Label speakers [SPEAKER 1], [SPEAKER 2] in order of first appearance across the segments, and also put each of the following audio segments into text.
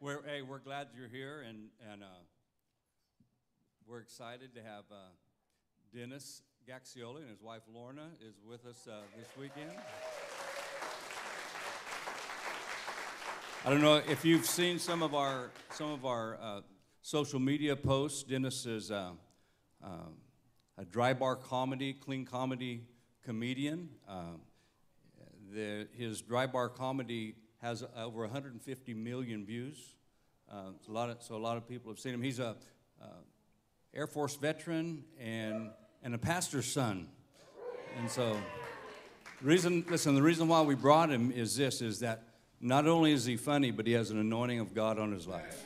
[SPEAKER 1] We're, hey, we're glad you're here, and, and uh, we're excited to have uh, Dennis Gaxiola and his wife Lorna is with us uh, this weekend. I don't know if you've seen some of our some of our uh, social media posts. Dennis is uh, uh, a dry bar comedy, clean comedy comedian. The, his dry bar comedy has over 150 million views. Uh, a lot of, so a lot of people have seen him. He's a uh, Air Force veteran and, and a pastor's son. And so, the reason, listen, the reason why we brought him is this, is that not only is he funny, but he has an anointing of God on his life.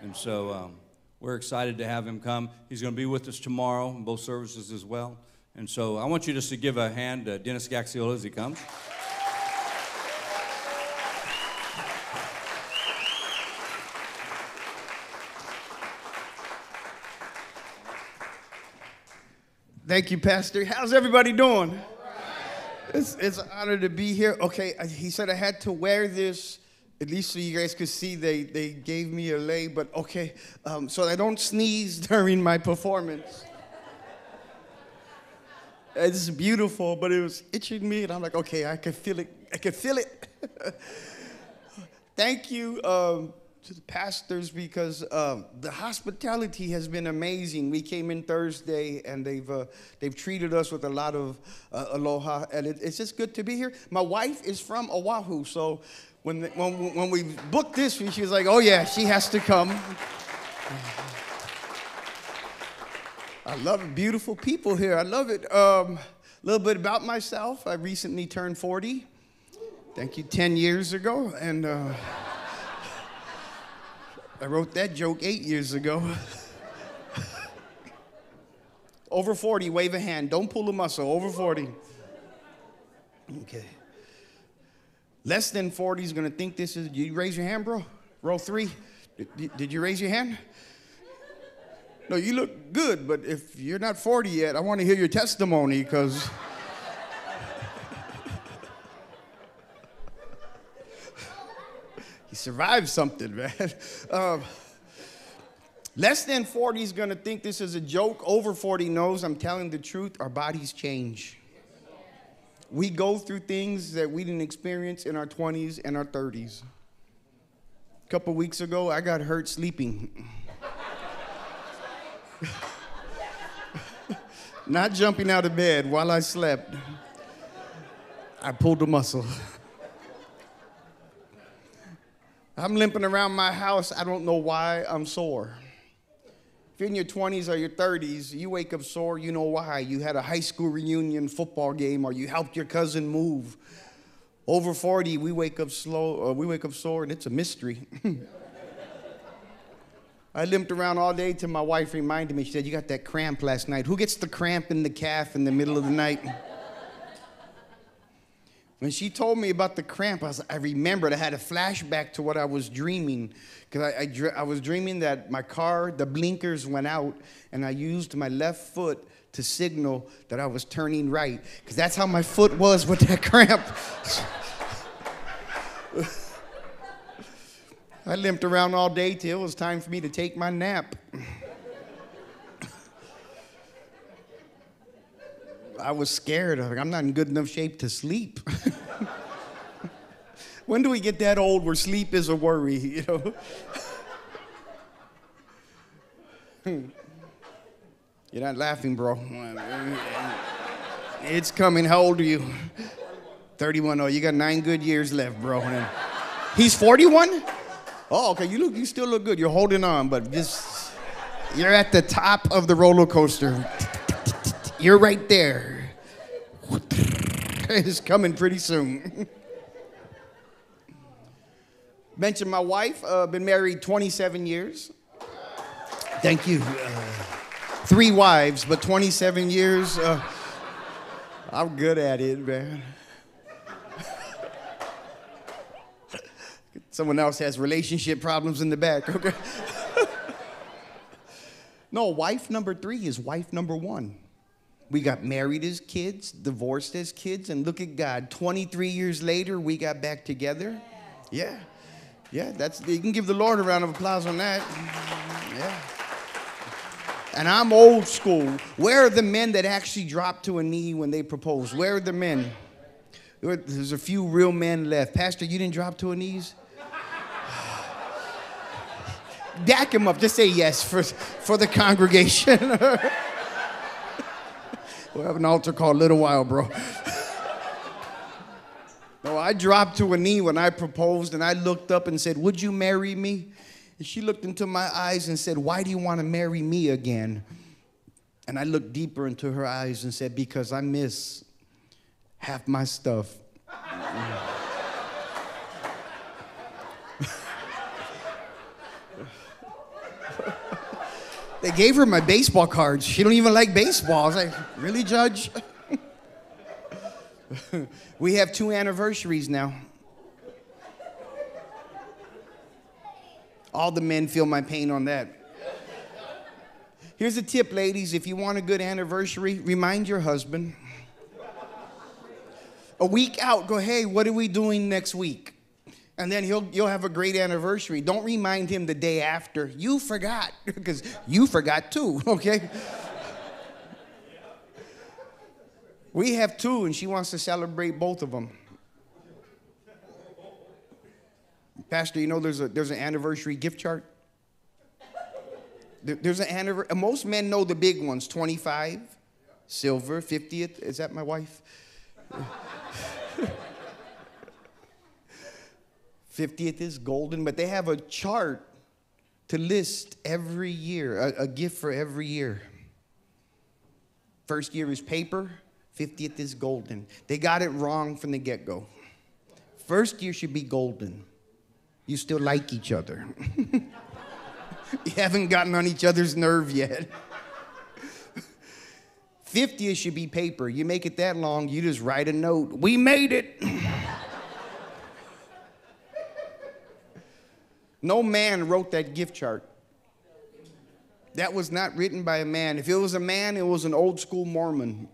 [SPEAKER 1] And so um, we're excited to have him come. He's going to be with us tomorrow in both services as well. And so I want you just to give a hand to Dennis Gaxiola as he comes.
[SPEAKER 2] Thank you, Pastor. How's everybody doing? It's, it's an honor to be here. Okay, he said I had to wear this, at least so you guys could see they, they gave me a lei, but okay, um, so I don't sneeze during my performance. It's beautiful, but it was itching me, and I'm like, okay, I can feel it. I can feel it. Thank you. Um, to the pastors because um, the hospitality has been amazing. We came in Thursday and they've uh, they've treated us with a lot of uh, aloha, and it, it's just good to be here. My wife is from Oahu, so when the, when when we booked this, she was like, "Oh yeah, she has to come." I love. Beautiful people here. I love it. Um, a little bit about myself. I recently turned 40. Thank you, 10 years ago, and. Uh, I wrote that joke eight years ago. Over 40, wave a hand. Don't pull a muscle. Over 40. Okay. Less than 40 is going to think this is. You raise your hand, bro? Row three. Did, did you raise your hand? No, you look good, but if you're not 40 yet, I want to hear your testimony because. He survived something, man. Um, less than 40 is going to think this is a joke. Over 40 knows I'm telling the truth. Our bodies change. We go through things that we didn't experience in our 20s and our 30s. A couple weeks ago, I got hurt sleeping. Not jumping out of bed while I slept. I pulled a muscle. I'm limping around my house. I don't know why I'm sore. If you're in your 20s or your 30s, you wake up sore, you know why. You had a high school reunion football game or you helped your cousin move. Over 40, we wake up slow, uh, we wake up sore, and it's a mystery. I limped around all day till my wife reminded me. She said, You got that cramp last night. Who gets the cramp in the calf in the middle of the night? When she told me about the cramp, I, was, I remembered I had a flashback to what I was dreaming. Because I, I, I was dreaming that my car, the blinkers went out, and I used my left foot to signal that I was turning right. Because that's how my foot was with that cramp. I limped around all day till it was time for me to take my nap. I was scared. I'm not in good enough shape to sleep. when do we get that old where sleep is a worry, you know? You're not laughing, bro. It's coming. How old are you? 31. Oh, you got nine good years left, bro. He's 41? Oh, okay. You look you still look good. You're holding on, but just you're at the top of the roller coaster. You're right there. It's coming pretty soon. Mention my wife, uh, been married 27 years. Thank you. Uh, three wives, but 27 years. Uh, I'm good at it, man. Someone else has relationship problems in the back, okay? no, wife number three is wife number one. We got married as kids, divorced as kids, and look at God. 23 years later, we got back together. Yeah. Yeah, that's you can give the Lord a round of applause on that. Yeah. And I'm old school. Where are the men that actually drop to a knee when they propose? Where are the men? There's a few real men left. Pastor, you didn't drop to a knees? Dack him up. Just say yes for, for the congregation. we'll have an altar call a little while, bro. no, I dropped to a knee when I proposed and I looked up and said, Would you marry me? And she looked into my eyes and said, Why do you want to marry me again? And I looked deeper into her eyes and said, Because I miss half my stuff. They gave her my baseball cards. She don't even like baseball. I was like, really, Judge? we have two anniversaries now. All the men feel my pain on that. Here's a tip, ladies. If you want a good anniversary, remind your husband. A week out, go, hey, what are we doing next week? And then he'll you'll have a great anniversary. Don't remind him the day after. You forgot because you forgot too, okay? we have two and she wants to celebrate both of them. Pastor, you know there's a there's an anniversary gift chart. There's an anniversary. Most men know the big ones: 25, silver, 50th. Is that my wife? 50th is golden, but they have a chart to list every year, a, a, gift for every year. First year is paper, 50th is golden. They got it wrong from the get go. First year should be golden. You still like each other. you haven't gotten on each other's nerve yet. 50th should be paper. You make it that long, you just write a note. We made it. No man wrote that gift chart. That was not written by a man. If it was a man, it was an old school Mormon.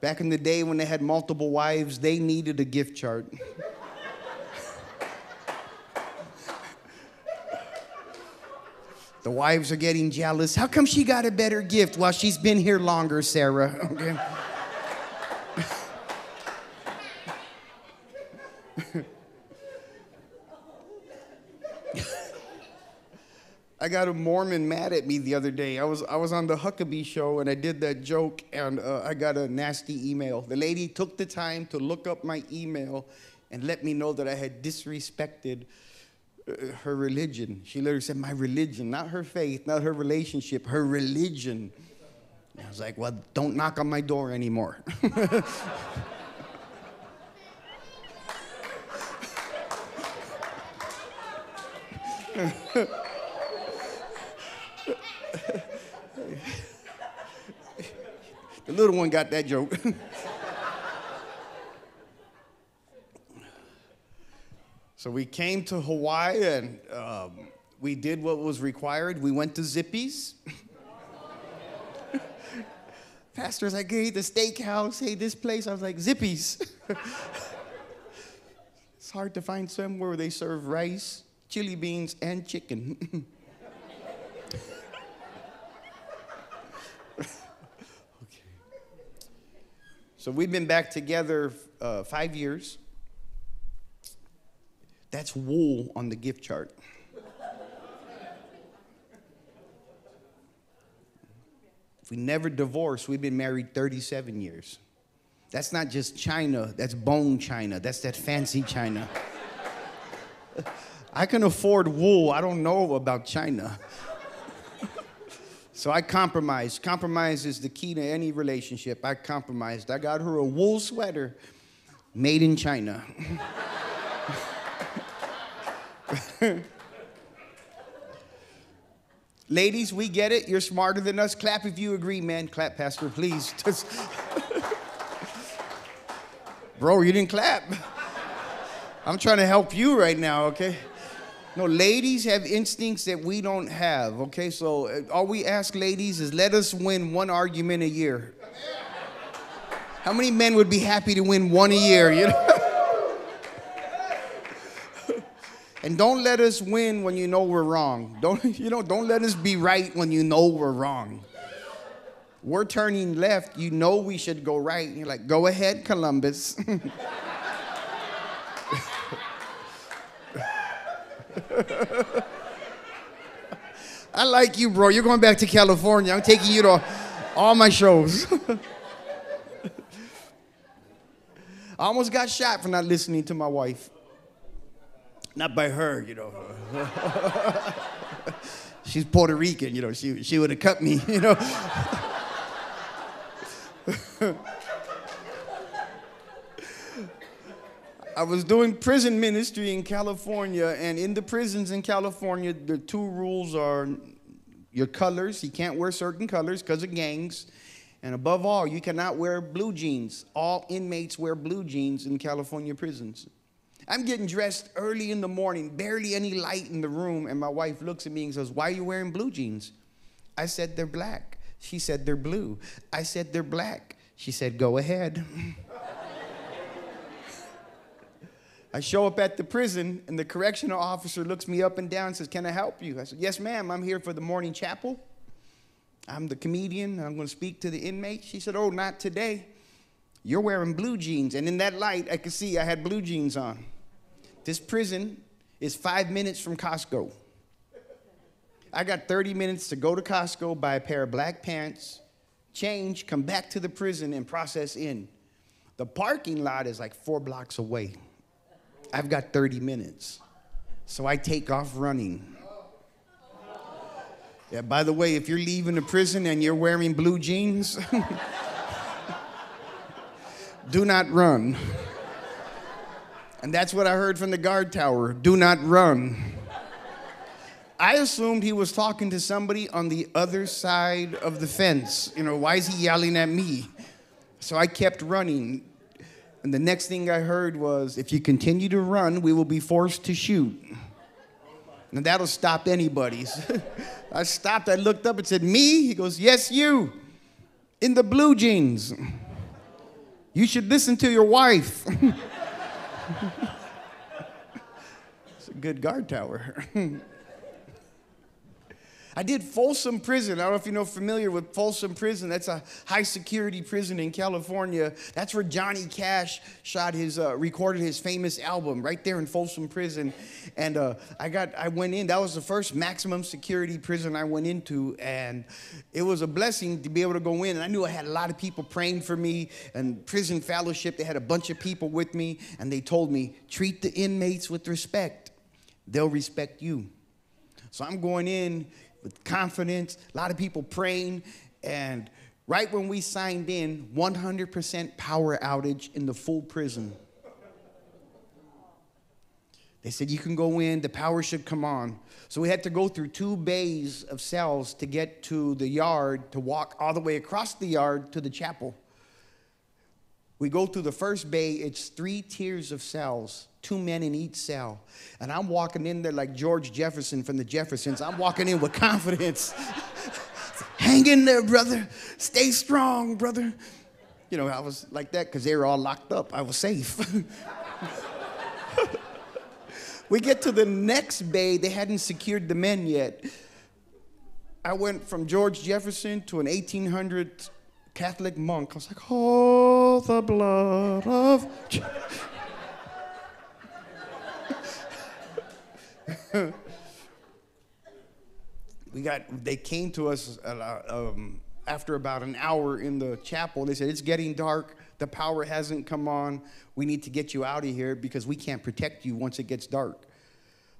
[SPEAKER 2] Back in the day when they had multiple wives, they needed a gift chart. the wives are getting jealous. How come she got a better gift? Well, she's been here longer, Sarah. Okay. I got a Mormon mad at me the other day. I was, I was on the Huckabee show and I did that joke and uh, I got a nasty email. The lady took the time to look up my email and let me know that I had disrespected uh, her religion. She literally said, My religion, not her faith, not her relationship, her religion. And I was like, Well, don't knock on my door anymore. The little one got that joke. so we came to Hawaii and um, we did what was required. We went to Zippy's. Pastor's like, hey, the steakhouse, hey, this place. I was like, Zippy's. it's hard to find somewhere where they serve rice, chili beans, and chicken. So we've been back together uh, five years. That's wool on the gift chart. if we never divorced, we've been married 37 years. That's not just China, that's bone China. That's that fancy China. I can afford wool. I don't know about China. So I compromised. Compromise is the key to any relationship. I compromised. I got her a wool sweater made in China. Ladies, we get it. You're smarter than us. Clap if you agree, man. Clap, Pastor, please. Bro, you didn't clap. I'm trying to help you right now, okay? No, ladies have instincts that we don't have, okay? So uh, all we ask ladies is let us win one argument a year. How many men would be happy to win one a year, you know? And don't let us win when you know we're wrong. Don't you know, don't let us be right when you know we're wrong. We're turning left, you know we should go right. You're like, go ahead, Columbus. I like you, bro. You're going back to California. I'm taking you to all my shows. I almost got shot for not listening to my wife. Not by her, you know. She's Puerto Rican, you know. She, she would have cut me, you know. I was doing prison ministry in California, and in the prisons in California, the two rules are your colors. You can't wear certain colors because of gangs. And above all, you cannot wear blue jeans. All inmates wear blue jeans in California prisons. I'm getting dressed early in the morning, barely any light in the room, and my wife looks at me and says, Why are you wearing blue jeans? I said, They're black. She said, They're blue. I said, They're black. She said, Go ahead. I show up at the prison, and the correctional officer looks me up and down and says, Can I help you? I said, Yes, ma'am. I'm here for the morning chapel. I'm the comedian. I'm going to speak to the inmates. She said, Oh, not today. You're wearing blue jeans. And in that light, I could see I had blue jeans on. This prison is five minutes from Costco. I got 30 minutes to go to Costco, buy a pair of black pants, change, come back to the prison, and process in. The parking lot is like four blocks away. I've got 30 minutes. So I take off running. Yeah, by the way, if you're leaving the prison and you're wearing blue jeans, do not run. And that's what I heard from the guard tower do not run. I assumed he was talking to somebody on the other side of the fence. You know, why is he yelling at me? So I kept running. And the next thing I heard was if you continue to run, we will be forced to shoot. And that'll stop anybody's. I stopped, I looked up and said, Me? He goes, Yes, you. In the blue jeans. You should listen to your wife. it's a good guard tower. I did Folsom Prison. I don't know if you know familiar with Folsom Prison. That's a high security prison in California. That's where Johnny Cash shot his, uh, recorded his famous album right there in Folsom Prison. And uh, I got, I went in. That was the first maximum security prison I went into, and it was a blessing to be able to go in. And I knew I had a lot of people praying for me, and prison fellowship. They had a bunch of people with me, and they told me treat the inmates with respect. They'll respect you. So I'm going in with confidence, a lot of people praying, and right when we signed in, 100% power outage in the full prison. They said, You can go in, the power should come on. So we had to go through two bays of cells to get to the yard, to walk all the way across the yard to the chapel. We go through the first bay, it's three tiers of cells, two men in each cell. And I'm walking in there like George Jefferson from the Jeffersons. I'm walking in with confidence. Hang in there, brother. Stay strong, brother. You know, I was like that because they were all locked up. I was safe. we get to the next bay, they hadn't secured the men yet. I went from George Jefferson to an 1800 Catholic monk. I was like, oh, the blood of. We got. They came to us uh, um, after about an hour in the chapel. They said it's getting dark. The power hasn't come on. We need to get you out of here because we can't protect you once it gets dark.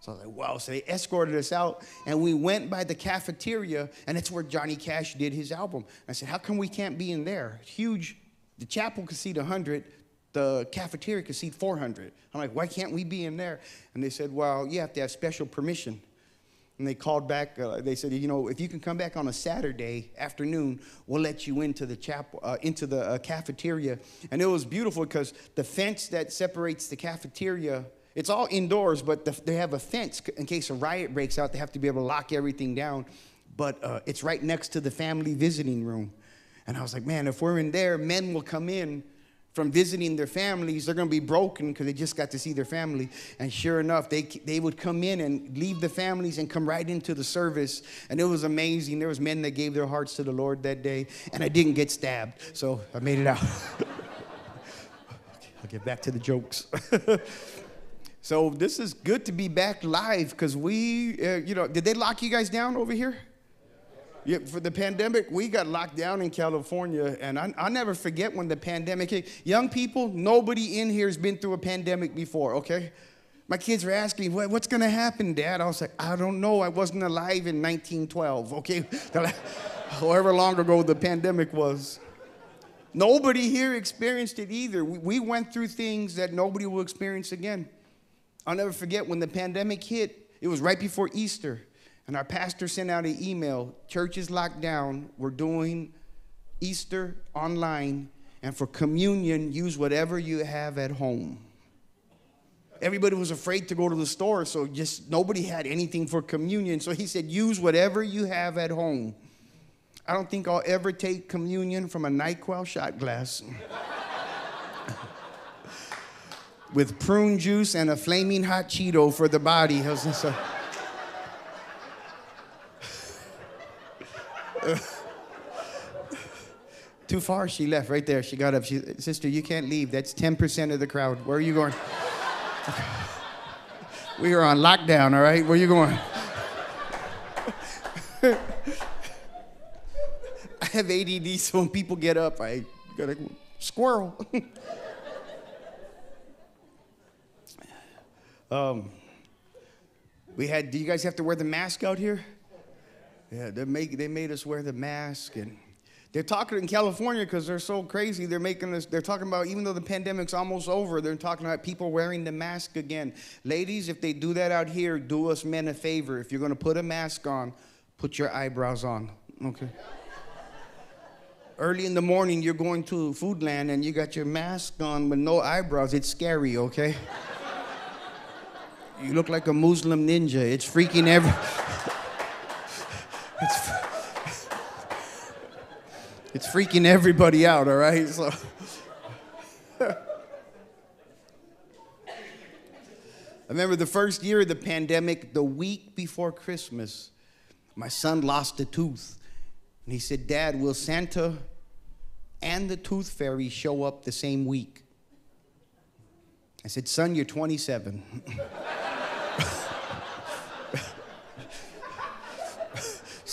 [SPEAKER 2] So I was like, wow. So they escorted us out, and we went by the cafeteria, and that's where Johnny Cash did his album. I said, how come we can't be in there? Huge. The chapel could seat 100, the cafeteria could seat 400. I'm like, why can't we be in there? And they said, well, you have to have special permission. And they called back. Uh, they said, you know, if you can come back on a Saturday afternoon, we'll let you into the chapel, uh, into the uh, cafeteria. And it was beautiful because the fence that separates the cafeteria it's all indoors, but the, they have a fence in case a riot breaks out. They have to be able to lock everything down. But uh, it's right next to the family visiting room. And I was like, man, if we're in there, men will come in from visiting their families, they're going to be broken because they just got to see their family. And sure enough, they, they would come in and leave the families and come right into the service. And it was amazing. There was men that gave their hearts to the Lord that day. And I didn't get stabbed, so I made it out. I'll get back to the jokes. so this is good to be back live because we, uh, you know, did they lock you guys down over here? Yeah, for the pandemic, we got locked down in California, and I, never forget when the pandemic hit. Young people, nobody in here has been through a pandemic before, okay? My kids were asking me, what's gonna happen, Dad? I was like, I don't know. I wasn't alive in 1912, okay? However long ago the pandemic was. Nobody here experienced it either. We, we went through things that nobody will experience again. I'll never forget when the pandemic hit, it was right before Easter. And our pastor sent out an email church is locked down. We're doing Easter online. And for communion, use whatever you have at home. Everybody was afraid to go to the store, so just nobody had anything for communion. So he said, use whatever you have at home. I don't think I'll ever take communion from a NyQuil shot glass. With prune juice and a flaming hot Cheeto for the body. Too far, she left right there. She got up. She, Sister, you can't leave. That's 10% of the crowd. Where are you going? we are on lockdown, all right? Where are you going? I have ADD, so when people get up, I gotta squirrel. um, we had, do you guys have to wear the mask out here? Yeah, they make they made us wear the mask and they're talking in California because they're so crazy. They're making us, they're talking about, even though the pandemic's almost over, they're talking about people wearing the mask again. Ladies, if they do that out here, do us men a favor. If you're going to put a mask on, put your eyebrows on. Okay. Early in the morning, you're going to Foodland and you got your mask on with no eyebrows. It's scary, okay? you look like a Muslim ninja. It's freaking every. It's, it's freaking everybody out, all right? So. I remember the first year of the pandemic, the week before Christmas, my son lost a tooth. And he said, Dad, will Santa and the tooth fairy show up the same week? I said, Son, you're 27.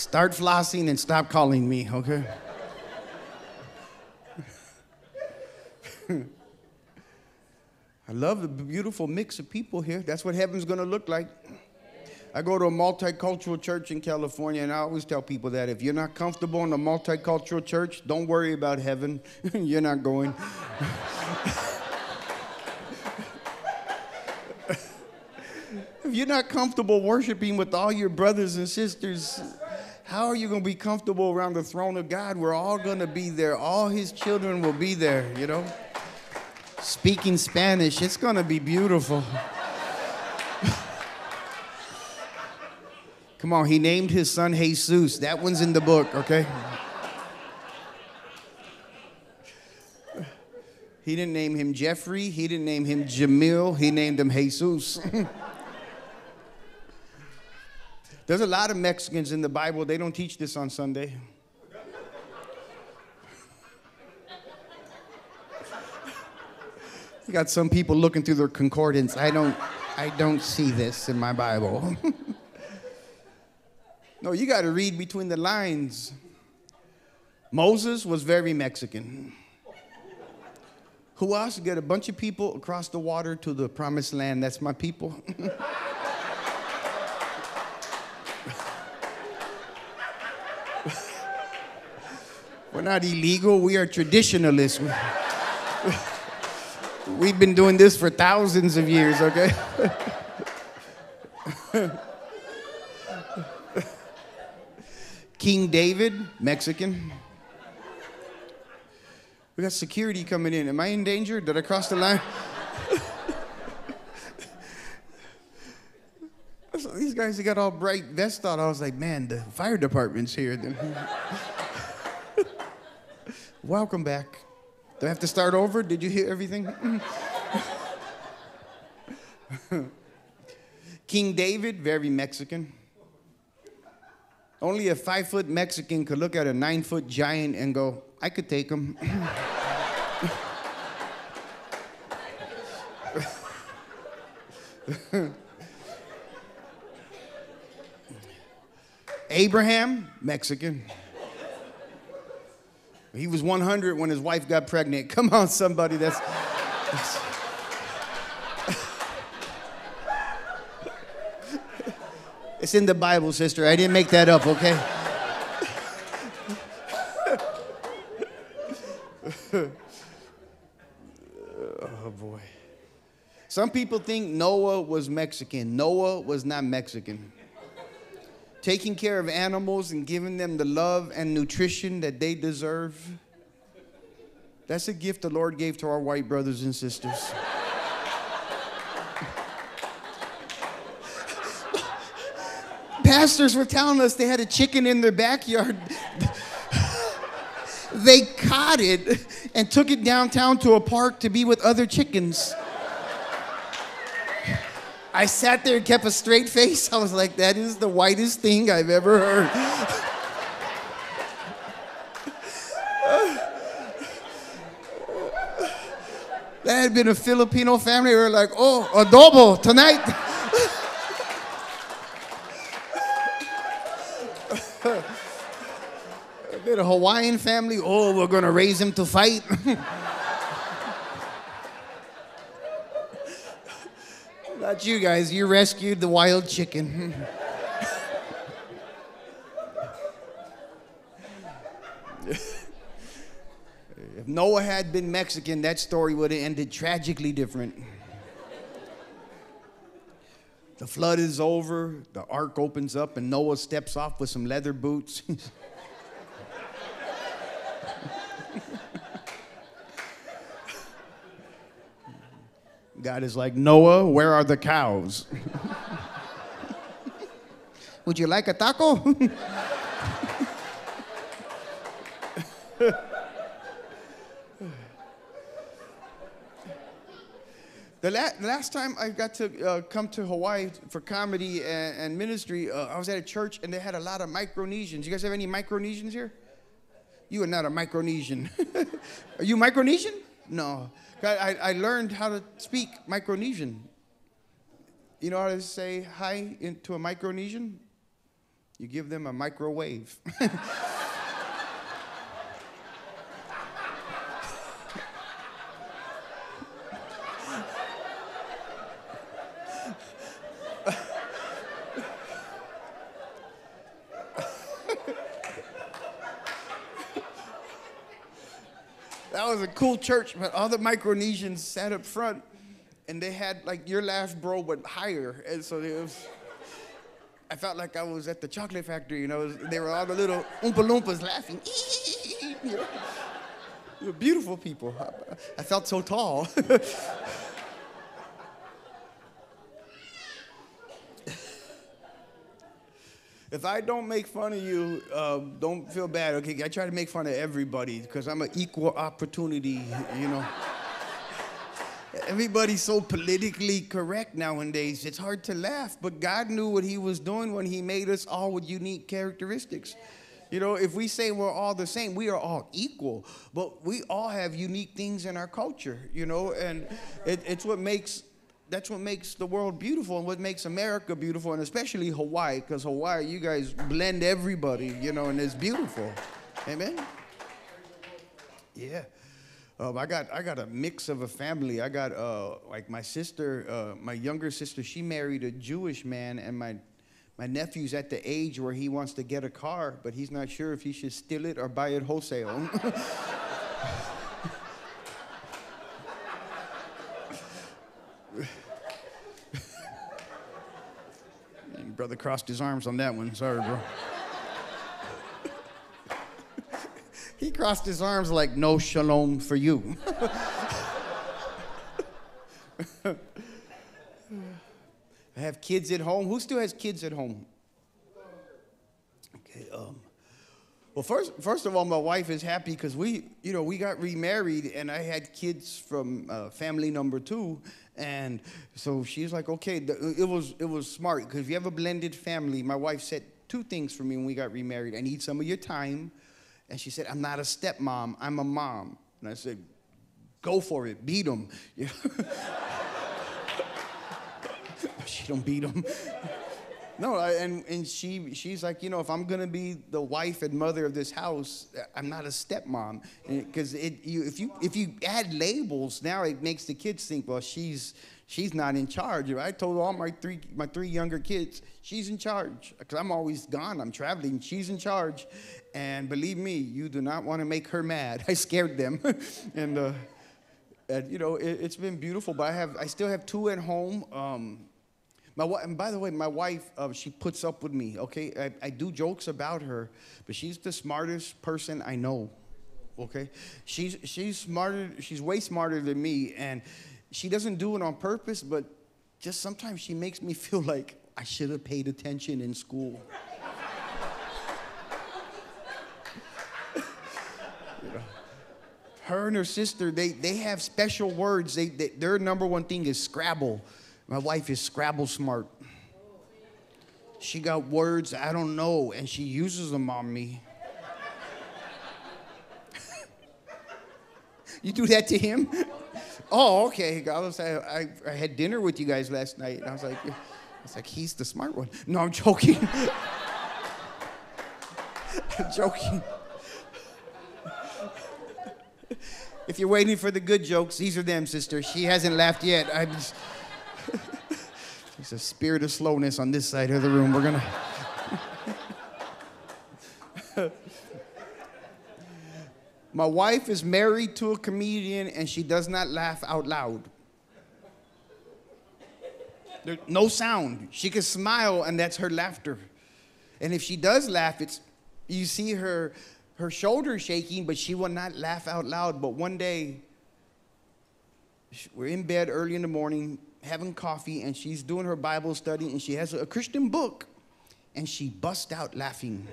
[SPEAKER 2] Start flossing and stop calling me, okay? I love the beautiful mix of people here. That's what heaven's gonna look like. I go to a multicultural church in California, and I always tell people that if you're not comfortable in a multicultural church, don't worry about heaven. you're not going. if you're not comfortable worshiping with all your brothers and sisters, how are you going to be comfortable around the throne of God? We're all going to be there. All his children will be there, you know? Speaking Spanish, it's going to be beautiful. Come on, he named his son Jesus. That one's in the book, okay? He didn't name him Jeffrey. He didn't name him Jamil. He named him Jesus. There's a lot of Mexicans in the Bible, they don't teach this on Sunday. you got some people looking through their concordance. I don't I don't see this in my Bible. no, you got to read between the lines. Moses was very Mexican. Who else? Get a bunch of people across the water to the promised land. That's my people. We're not illegal, we are traditionalists. We've been doing this for thousands of years, okay? King David, Mexican. We got security coming in. Am I in danger? Did I cross the line? so These guys, they got all bright vests on. I was like, man, the fire department's here. Welcome back. Do I have to start over? Did you hear everything? King David, very Mexican. Only a five foot Mexican could look at a nine foot giant and go, I could take him. Abraham, Mexican. He was 100 when his wife got pregnant. Come on, somebody. That's. that's it's in the Bible, sister. I didn't make that up, okay? oh, boy. Some people think Noah was Mexican. Noah was not Mexican taking care of animals and giving them the love and nutrition that they deserve. That's a gift the Lord gave to our white brothers and sisters. Pastors were telling us they had a chicken in their backyard. they caught it and took it downtown to a park to be with other chickens. I sat there and kept a straight face. I was like, that is the whitest thing I've ever heard. that had been a Filipino family. We were like, oh, adobo tonight. a bit of Hawaiian family. Oh, we're gonna raise him to fight. Not you guys. You rescued the wild chicken. if Noah had been Mexican, that story would have ended tragically different. The flood is over, the ark opens up, and Noah steps off with some leather boots. God is like, Noah, where are the cows? Would you like a taco? The, la- last time I got to uh, come to Hawaii for comedy and, and ministry, uh, I was at a church and they had a lot of Micronesians. You guys have any Micronesians here? You are not a Micronesian. are you Micronesian? No. I, I learned how to speak Micronesian. You know how to say hi in, to a Micronesian? You give them a microwave. was a cool church, but all the Micronesians sat up front and they had like your last bro, but higher. And so it was, I felt like I was at the chocolate factory, you know. They were all the little Oompa Loompas laughing. you know? You're beautiful people. I, I felt so tall. If I don't make fun of you, uh, don't feel bad, okay? I try to make fun of everybody because I'm an equal opportunity, you know. Everybody's so politically correct nowadays. It's hard to laugh, but God knew what He was doing when He made us all with unique characteristics. You know, if we say we're all the same, we are all equal, but we all have unique things in our culture, you know, and it, it's what makes that's what makes the world beautiful and what makes America beautiful, and especially Hawaii, because Hawaii, you guys blend everybody, you know, and it's beautiful. Amen. Yeah. Um, I got I got a mix of a family. I got uh, like my sister, uh, my younger sister. She married a Jewish man, and my my nephew's at the age where he wants to get a car, but he's not sure if he should steal it or buy it wholesale. brother crossed his arms on that one. Sorry, bro. he crossed his arms like no shalom for you. I have kids at home. Who still has kids at home? Okay. Um, Well, first, first of all, my wife is happy because we, you know, we got remarried, and I had kids from uh, family number two, and so she's like, okay, it was it was smart because you have a blended family, my wife said two things for me when we got remarried. I need some of your time, and she said, I'm not a stepmom, I'm a mom, and I said, go for it, beat them. she don't beat them. No, I, and, and she, she's like, you know, if I'm gonna be the wife and mother of this house, I'm not a stepmom, because it, you, if you if you add labels now, it makes the kids think, well, she's she's not in charge. I told all my three my three younger kids, she's in charge, because I'm always gone, I'm traveling. She's in charge, and believe me, you do not want to make her mad. I scared them, and. Uh, and you know it, has been beautiful, but I have I still have two at home. Um, my and by the way, my wife, uh, she puts up with me. Okay, I, I do jokes about her, but she's the smartest person I know. Okay, she's she's smarter. She's way smarter than me, and she doesn't do it on purpose. But just sometimes she makes me feel like I should have paid attention in school. her and her sister, they, they have special words. They, they, their number one thing is Scrabble. My wife is Scrabble smart. She got words I don't know, and she uses them on me. you do that to him? Oh, okay. I was I, I, had dinner with you guys last night, and I was like, I was like, he's the smart one. No, I'm joking. I'm joking. if you're waiting for the good jokes, these are them, sister. She hasn't laughed yet. I'm just. There's a spirit of slowness on this side of the room. We're going to. My wife is married to a comedian and she does not laugh out loud. There's no sound. She can smile and that's her laughter. And if she does laugh, it's you see her her shoulders shaking, but she will not laugh out loud. But one day, we're in bed early in the morning having coffee and she's doing her Bible study and she has a Christian book and she busts out laughing.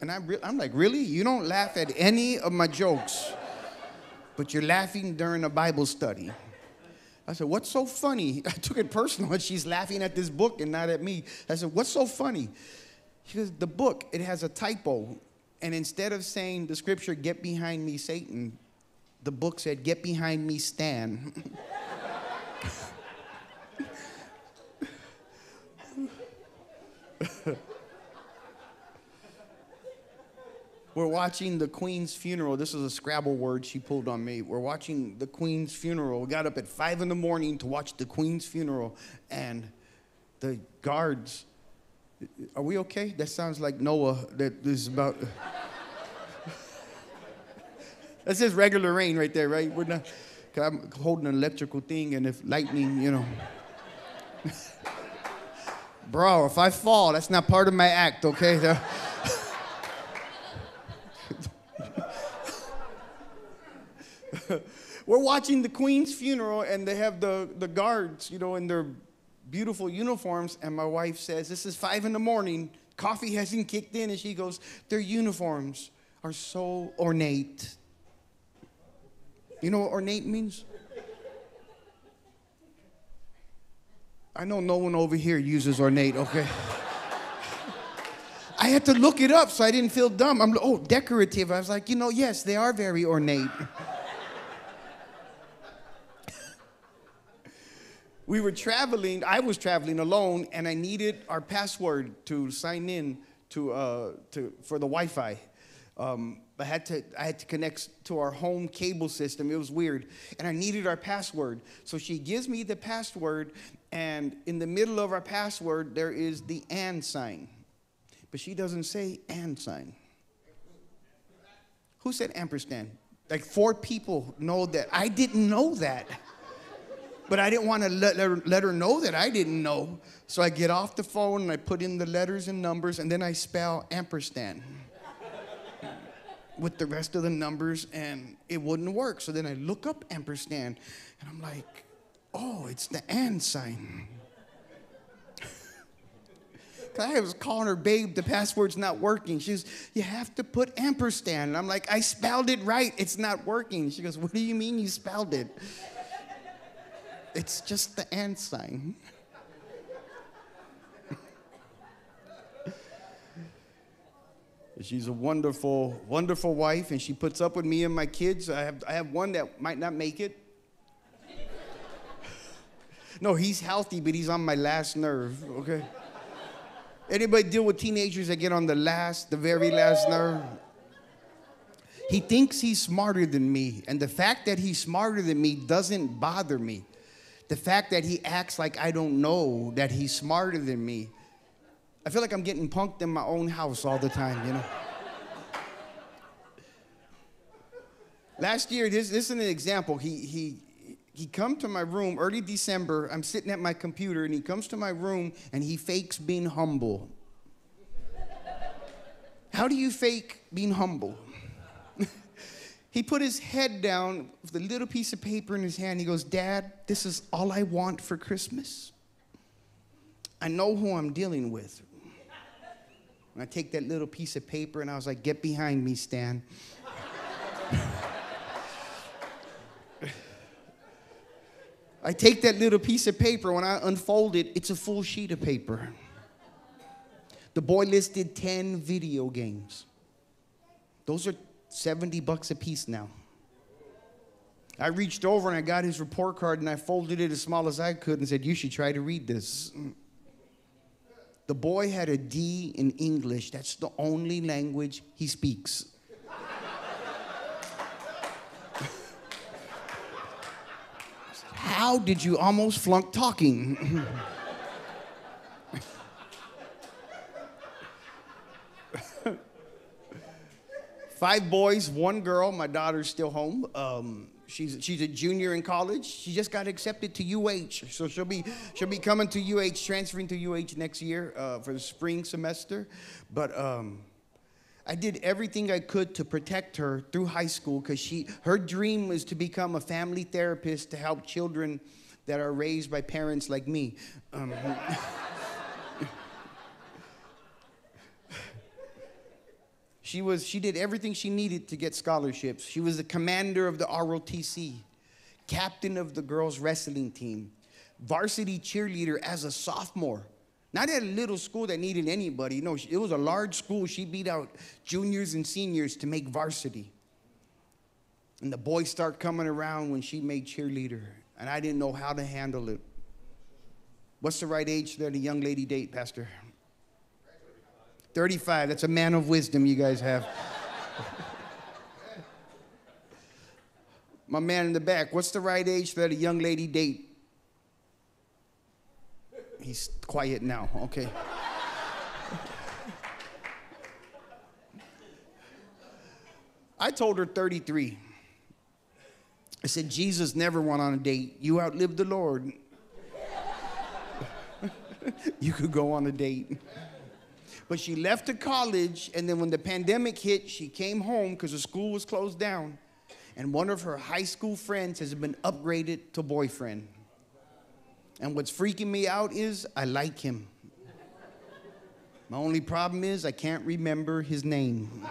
[SPEAKER 2] And I'm, re- I'm like, really? You don't laugh at any of my jokes, but you're laughing during a Bible study. I said, What's so funny? I took it personal and she's laughing at this book and not at me. I said, What's so funny? She goes, The book, it has a typo. And instead of saying the scripture, Get behind me, Satan, the book said, Get behind me, Stan. We're watching the Queen's funeral. This is a Scrabble word she pulled on me. We're watching the Queen's funeral. We got up at five in the morning to watch the Queen's funeral, and the guards. Are we okay? That sounds like Noah. That is about. That's just regular rain right there, right? We're not. Cause I'm holding an electrical thing, and if lightning, you know. Bro, if I fall, that's not part of my act, okay? We're watching the Queen's funeral, and they have the, the guards, you know, in their beautiful uniforms. And my wife says, This is five in the morning. Coffee hasn't kicked in. And she goes, Their uniforms are so ornate. You know what ornate means? I know no one over here uses ornate, okay? I had to look it up so I didn't feel dumb. I'm oh, decorative. I was like, you know, yes, they are very ornate. we were traveling, I was traveling alone, and I needed our password to sign in to, uh, to, for the Wi Fi. Um, I had to I had to connect to our home cable system. It was weird, and I needed our password. So she gives me the password, and in the middle of our password there is the and sign, but she doesn't say and sign. Who said ampersand? Like four people know that. I didn't know that. But I didn't want to let, her, let her know that I didn't know. So I get off the phone and I put in the letters and numbers and then I spell ampersand with the rest of the numbers and it wouldn't work. So then I look up ampersand and I'm like, oh, it's the and sign. I was calling her, babe, the password's not working. She goes, You have to put ampersand. And I'm like, I spelled it right. It's not working. She goes, What do you mean you spelled it? It's just the and sign. She's a wonderful, wonderful wife, and she puts up with me and my kids. I have, I have one that might not make it. no, he's healthy, but he's on my last nerve, okay? Anybody deal with teenagers that get on the last, the very last nerve? He thinks he's smarter than me, and the fact that he's smarter than me doesn't bother me. The fact that he acts like I don't know that he's smarter than me I feel like I'm getting punked in my own house all the time, you know? Last year, this, this is an example. He, he, he come to my room early December. I'm sitting at my computer, and he comes to my room, and he fakes being humble. How do you fake being humble? he put his head down with a little piece of paper in his hand. He goes, Dad, this is all I want for Christmas. I know who I'm dealing with. And I take that little piece of paper and I was like, get behind me, Stan. I take that little piece of paper, when I unfold it, it's a full sheet of paper. The boy listed 10 video games. Those are 70 bucks a piece now. I reached over and I got his report card and I folded it as small as I could and said, You should try to read this. The boy had a D in English. That's the only language he speaks. How did you almost flunk talking? Five boys, one girl. My daughter's still home. Um, She's, she's a junior in college. She just got accepted to UH. So she'll be, she'll be coming to UH, transferring to UH next year uh, for the spring semester. But um, I did everything I could to protect her through high school because she, her dream was to become a family therapist to help children that are raised by parents like me. Um, She, was, she did everything she needed to get scholarships. She was the commander of the ROTC, captain of the girls' wrestling team, varsity cheerleader as a sophomore. Not at a little school that needed anybody. No, it was a large school. She beat out juniors and seniors to make varsity. And the boys start coming around when she made cheerleader, and I didn't know how to handle it. What's the right age let a young lady date, Pastor? 35. That's a man of wisdom you guys have. My man in the back, what's the right age for a young lady date? He's quiet now, okay. I told her 33. I said, Jesus never went on a date. You outlived the Lord. you could go on a date. But she left to college, and then when the pandemic hit, she came home because the school was closed down. And one of her high school friends has been upgraded to boyfriend. And what's freaking me out is I like him. My only problem is I can't remember his name.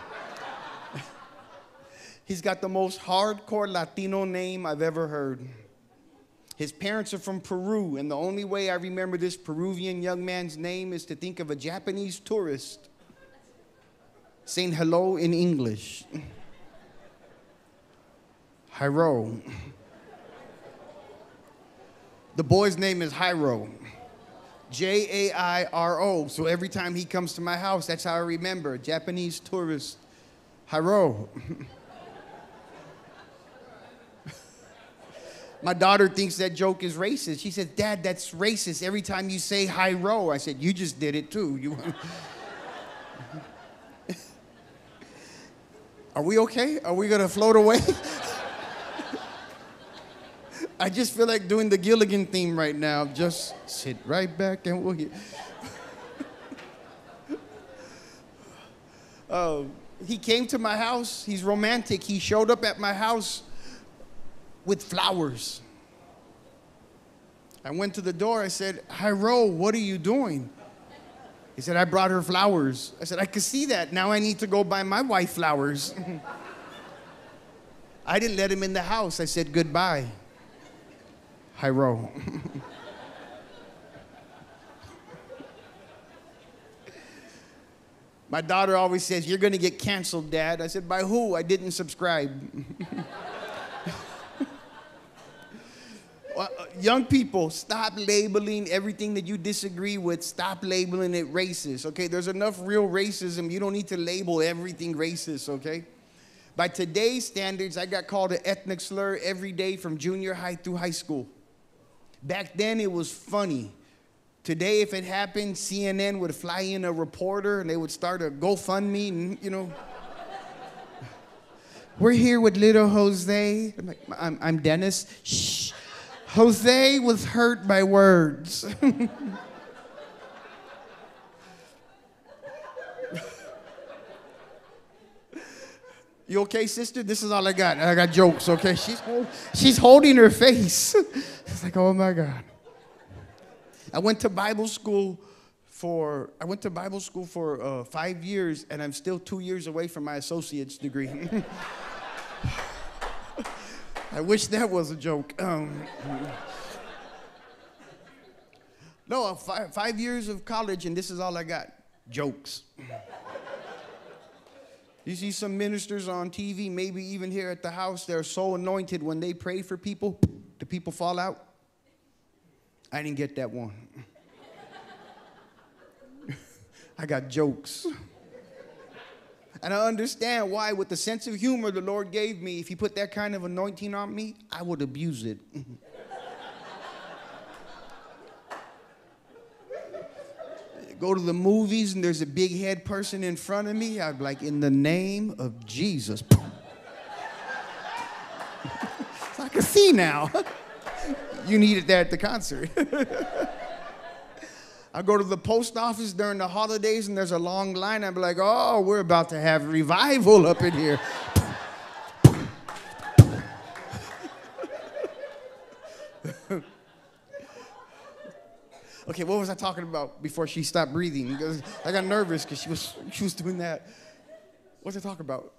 [SPEAKER 2] He's got the most hardcore Latino name I've ever heard. His parents are from Peru, and the only way I remember this Peruvian young man's name is to think of a Japanese tourist saying hello in English. Jairo. The boy's name is Jairo. J A I R O. So every time he comes to my house, that's how I remember. Japanese tourist. Jairo. My daughter thinks that joke is racist. She says, Dad, that's racist every time you say hi row. I said, You just did it too. You Are we okay? Are we gonna float away? I just feel like doing the Gilligan theme right now. Just sit right back and we'll get. uh, he came to my house. He's romantic. He showed up at my house with flowers. I went to the door. I said, Jairo, what are you doing? He said, I brought her flowers. I said, I could see that. Now I need to go buy my wife flowers. I didn't let him in the house. I said, goodbye. Jairo. My daughter always says, You're going to get canceled, Dad. I said, By who? I didn't subscribe. well, uh, young people, stop labeling everything that you disagree with, stop labeling it racist, okay? There's enough real racism. You don't need to label everything racist, okay? By today's standards, I got called an ethnic slur every day from junior high through high school. Back then, it was funny. Today, if it happened, CNN would fly in a reporter and they would start a GoFundMe, and, you know. We're here with little Jose. I'm, like, I'm, I'm Dennis. Shh. Jose was hurt by words. You okay, sister? This is all I got. I got jokes, okay? She's, hold, she's holding her face. it's like, oh my God. I went to Bible school for I went to Bible school for uh, five years, and I'm still two years away from my associate's degree. I wish that was a joke. Um, no, five, five years of college, and this is all I got jokes. You see some ministers on TV, maybe even here at the house, they're so anointed when they pray for people, the people fall out. I didn't get that one. I got jokes. And I understand why, with the sense of humor the Lord gave me, if He put that kind of anointing on me, I would abuse it. Go to the movies and there's a big head person in front of me, I'd be like, in the name of Jesus. so I can see now. you needed that at the concert. I go to the post office during the holidays and there's a long line. I'm like, oh, we're about to have revival up in here. okay, what was I talking about before she stopped breathing? Because I got nervous because she was she was doing that. What was I talking about?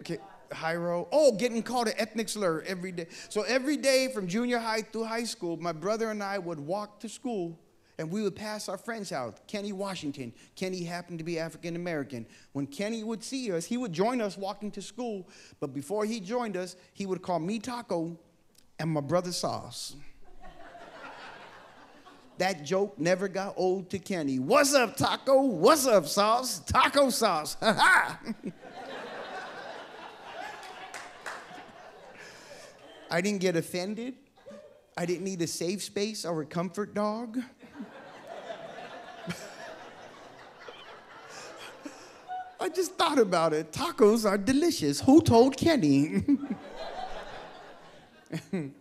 [SPEAKER 2] Okay, Jairo. Oh, getting called an ethnic slur every day. So every day from junior high through high school, my brother and I would walk to school and we would pass our friend's house, Kenny Washington. Kenny happened to be African American. When Kenny would see us, he would join us walking to school, but before he joined us, he would call me Taco and my brother Sauce. that joke never got old to Kenny. What's up, Taco? What's up, Sauce? Taco Sauce. Ha ha! I didn't get offended. I didn't need a safe space or a comfort dog. I just thought about it. Tacos are delicious. Who told Kenny?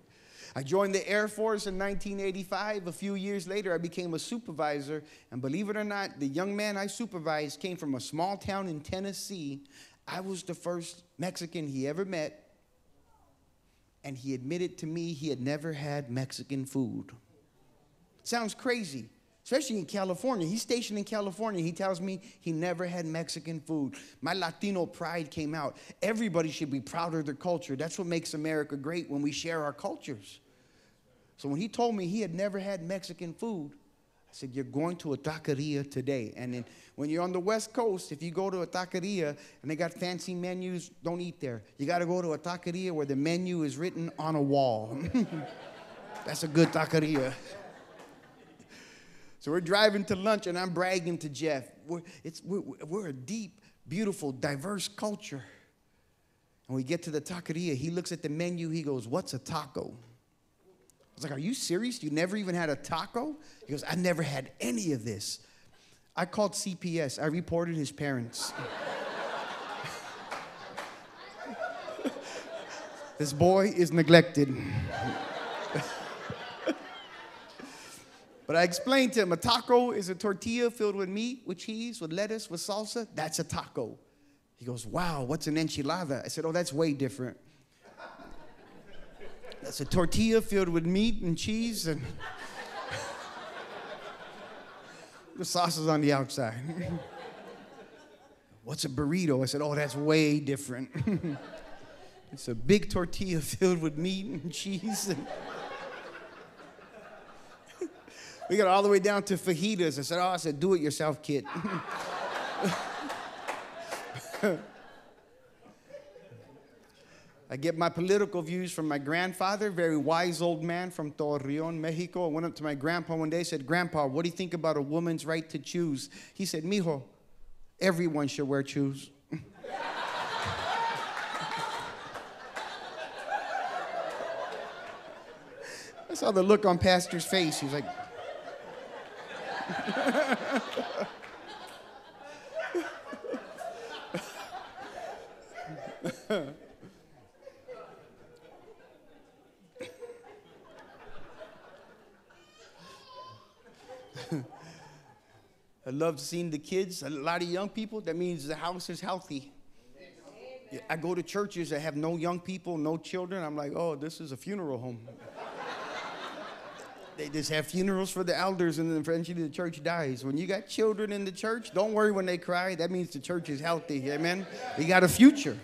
[SPEAKER 2] I joined the Air Force in 1985. A few years later, I became a supervisor. And believe it or not, the young man I supervised came from a small town in Tennessee. I was the first Mexican he ever met. And he admitted to me he had never had Mexican food. Sounds crazy especially in California. He's stationed in California. He tells me he never had Mexican food. My Latino pride came out. Everybody should be proud of their culture. That's what makes America great when we share our cultures. So when he told me he had never had Mexican food, I said, You're going to a taqueria today. And then when you're on the West Coast, if you go to a taqueria and they got fancy menus, don't eat there. You got to go to a taqueria where the menu is written on a wall. That's a good taqueria. So we're driving to lunch, and I'm bragging to Jeff. We're, it's, we're, we're a deep, beautiful, diverse culture. And we get to the taqueria. He looks at the menu. He goes, What's a taco? I was like, Are you serious? You never even had a taco? He goes, I never had any of this. I called CPS. I reported his parents. this boy is neglected. But I explained to him a taco is a tortilla filled with meat, with cheese, with lettuce, with salsa. That's a taco. He goes, Wow, what's an enchilada? I said, Oh, that's way different. That's a tortilla filled with meat and cheese and The sauce is on the outside. What's a burrito? I said, Oh, that's way different. it's a big tortilla filled with meat and cheese. And we got all the way down to fajitas. I said, Oh, I said, do it yourself, kid. I get my political views from my grandfather, very wise old man from Torreon, Mexico. I went up to my grandpa one day and said, Grandpa, what do you think about a woman's right to choose? He said, Mijo, everyone should wear shoes. I saw the look on Pastor's face. He's like, I love seeing the kids, a lot of young people. That means the house is healthy. I go to churches that have no young people, no children. I'm like, oh, this is a funeral home. They just have funerals for the elders and then eventually the church dies. When you got children in the church, don't worry when they cry. That means the church is healthy. Amen. We got a future.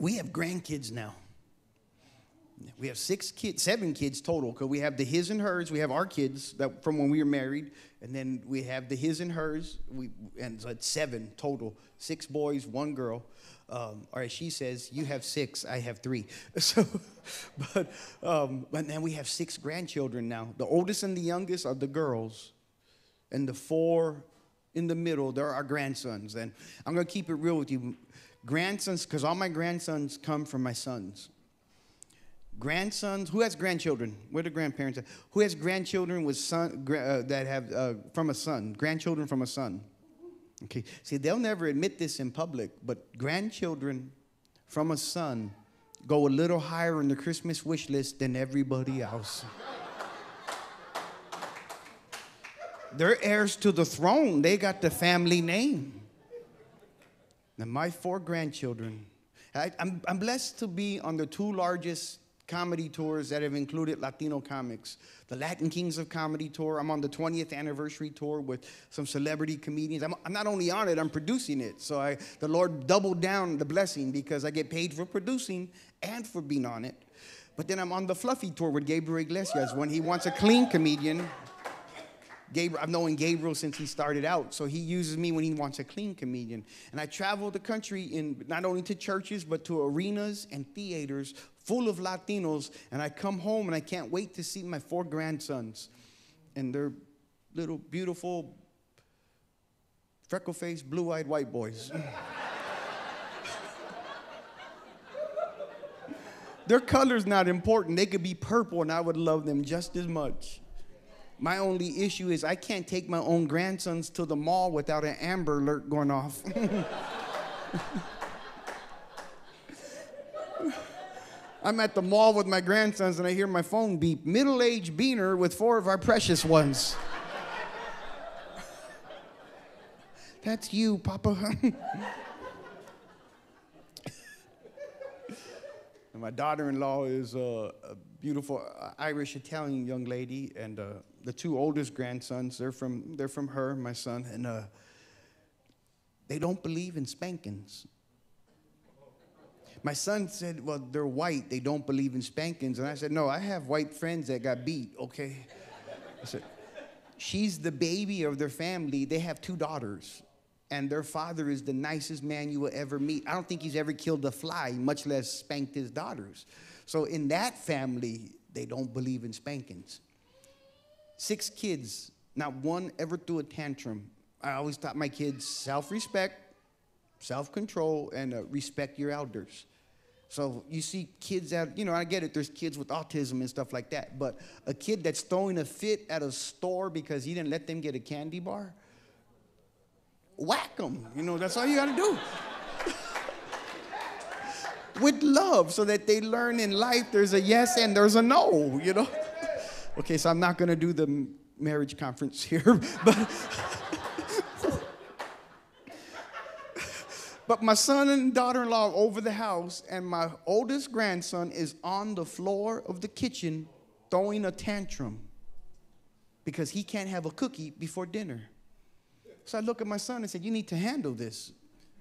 [SPEAKER 2] We have grandkids now. We have six kids, seven kids total, because we have the his and hers. We have our kids that from when we were married, and then we have the his and hers. We and so it's seven total, six boys, one girl. Um, or as she says, you have six, I have three. So, but um, but then we have six grandchildren now. The oldest and the youngest are the girls, and the four in the middle they're our grandsons. And I'm gonna keep it real with you, grandsons, because all my grandsons come from my sons grandsons who has grandchildren where the grandparents at? who has grandchildren with son uh, that have uh, from a son grandchildren from a son okay? See they'll never admit this in public but grandchildren from a son go a little higher in the christmas wish list than everybody else. They're heirs to the throne. They got the family name. Now my four grandchildren I, I'm, I'm blessed to be on the two largest comedy tours that have included Latino comics. The Latin Kings of Comedy tour. I'm on the 20th anniversary tour with some celebrity comedians. I'm, I'm not only on it, I'm producing it. So I, the Lord doubled down the blessing because I get paid for producing and for being on it. But then I'm on the Fluffy tour with Gabriel Iglesias when he wants a clean comedian. Gabriel, I've known Gabriel since he started out, so he uses me when he wants a clean comedian. And I travel the country in not only to churches, but to arenas and theaters full of Latinos. And I come home and I can't wait to see my four grandsons. And they're little, beautiful, freckle faced, blue eyed white boys. Their color's not important. They could be purple and I would love them just as much. My only issue is I can't take my own grandsons to the mall without an Amber Alert going off. I'm at the mall with my grandsons and I hear my phone beep. Middle aged beaner with four of our precious ones. That's you, Papa. my daughter in law is a beautiful Irish Italian young lady, and uh, the two oldest grandsons, they're from, they're from her, my son, and uh, they don't believe in spankings. My son said, Well, they're white, they don't believe in spankings. And I said, No, I have white friends that got beat, okay? I said, She's the baby of their family. They have two daughters, and their father is the nicest man you will ever meet. I don't think he's ever killed a fly, much less spanked his daughters. So in that family, they don't believe in spankings. Six kids, not one ever threw a tantrum. I always taught my kids self respect, self control, and uh, respect your elders. So you see kids that, you know, I get it, there's kids with autism and stuff like that, but a kid that's throwing a fit at a store because he didn't let them get a candy bar, whack them. You know, that's all you gotta do. With love, so that they learn in life there's a yes and there's a no, you know? Okay, so I'm not gonna do the marriage conference here, but. But my son and daughter in law are over the house, and my oldest grandson is on the floor of the kitchen throwing a tantrum. because he can't have a cookie before dinner. So I look at my son and said, You need to handle this.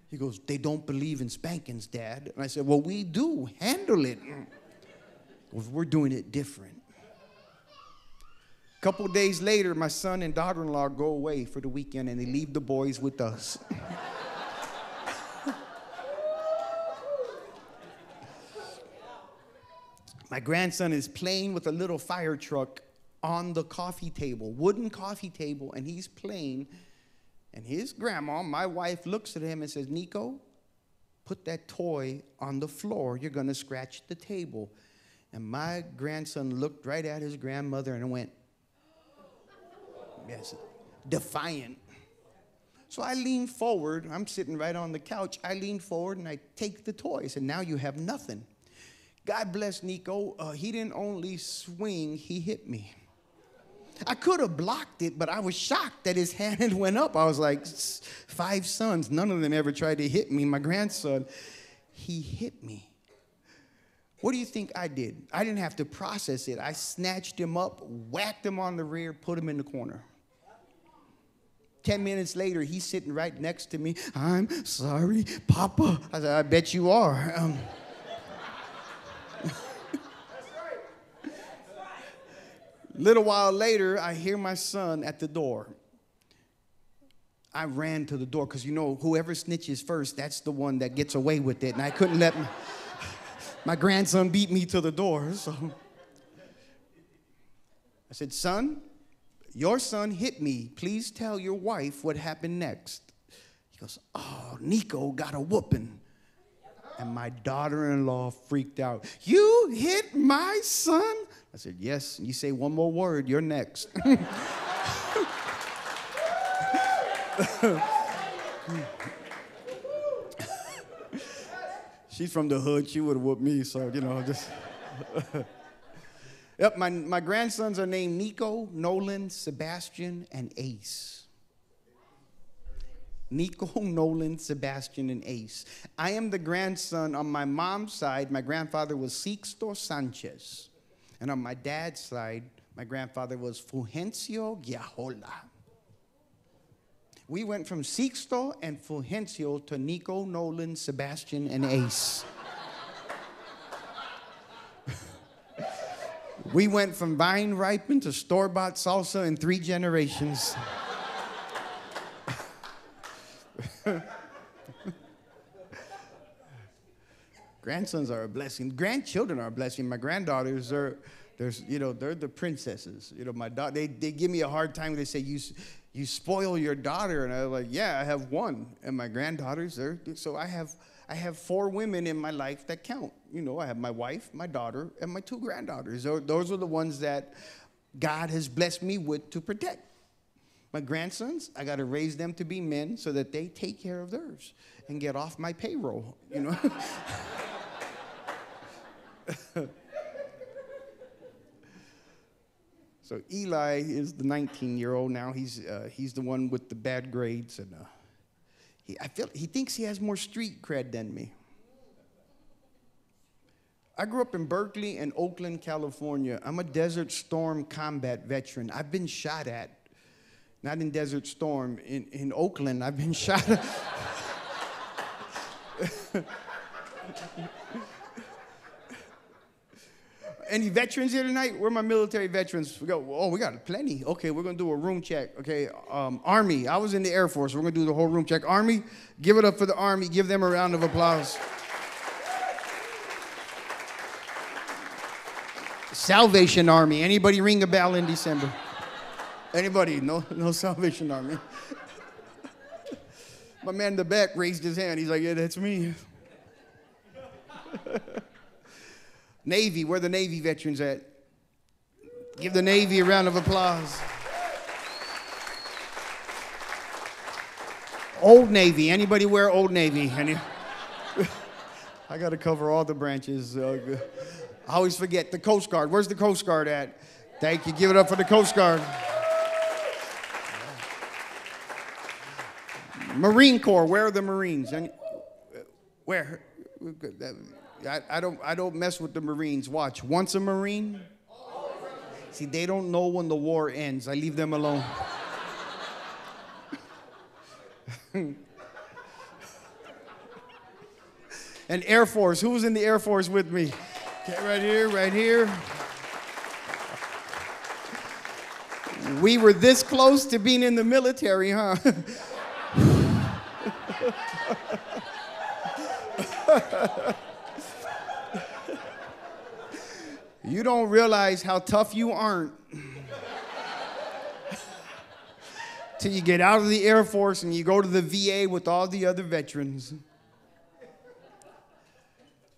[SPEAKER 2] He goes, They don't believe in spankings, Dad. And I said, Well, we do. Handle it. Well, we're doing it different. Couple days later, my son and daughter in law go away for the weekend and they leave the boys with us. my grandson is playing with a little fire truck on the coffee table, wooden coffee table, and he's playing. And his grandma, my wife, looks at him and says, Nico, put that toy on the floor. You're going to scratch the table. And my grandson looked right at his grandmother and went, Yes, defiant. So I lean forward. I'm sitting right on the couch. I lean forward and I take the toys, and now you have nothing. God bless Nico. Uh, he didn't only swing, he hit me. I could have blocked it, but I was shocked that his hand went up. I was like, five sons, none of them ever tried to hit me. My grandson, he hit me. What do you think I did? I didn't have to process it. I snatched him up, whacked him on the rear, put him in the corner. 10 minutes later, he's sitting right next to me. I'm sorry, Papa. I said, I bet you are. Um, Little while later, I hear my son at the door. I ran to the door because you know, whoever snitches first, that's the one that gets away with it. And I couldn't let my, my grandson beat me to the door. So I said, Son, your son hit me. Please tell your wife what happened next. He goes, Oh, Nico got a whooping. And my daughter in law freaked out. You hit my son? I said, Yes. And you say one more word, you're next. She's from the hood. She would have whooped me, so, you know, just. yep, my, my grandsons are named Nico, Nolan, Sebastian, and Ace. Nico, Nolan, Sebastian, and Ace. I am the grandson on my mom's side. My grandfather was Sixto Sanchez. And on my dad's side, my grandfather was Fulgencio Gaxiola. We went from Sixto and Fulgencio to Nico, Nolan, Sebastian, and Ace. We went from vine ripened to store bought salsa in three generations. Grandsons are a blessing. Grandchildren are a blessing. My granddaughters are, there's, you know, they're the princesses. You know, my daughter, they, they give me a hard time. They say, you, you spoil your daughter. And I'm like, yeah, I have one. And my granddaughters, they're, so I have, I have four women in my life that count. You know, I have my wife, my daughter, and my two granddaughters. Those are the ones that God has blessed me with to protect. My grandsons, I got to raise them to be men so that they take care of theirs and get off my payroll, you know. so Eli is the 19 year old now. He's, uh, he's the one with the bad grades. And uh, he, I feel, he thinks he has more street cred than me. I grew up in Berkeley and Oakland, California. I'm a Desert Storm combat veteran. I've been shot at, not in Desert Storm, in, in Oakland, I've been shot at. Any veterans here tonight? Where my military veterans? We go, oh, we got plenty. Okay, we're gonna do a room check. Okay, um, Army. I was in the Air Force. We're gonna do the whole room check. Army, give it up for the Army. Give them a round of applause. Salvation Army. Anybody ring a bell in December? Anybody? No, no Salvation Army. My man in the back raised his hand. He's like, yeah, that's me. Navy, where the Navy veterans at? Give the Navy a round of applause. Old Navy. Anybody wear Old Navy? Any? I got to cover all the branches. Uh, I always forget the Coast Guard. Where's the Coast Guard at? Thank you. Give it up for the Coast Guard. Marine Corps. Where are the Marines? Any, where? I, I, don't, I don't mess with the Marines. Watch. Once a Marine, See, they don't know when the war ends. I leave them alone. and Air Force. Who was in the Air Force with me? Okay, right here, right here. We were this close to being in the military, huh? you don't realize how tough you aren't till you get out of the Air Force and you go to the VA with all the other veterans.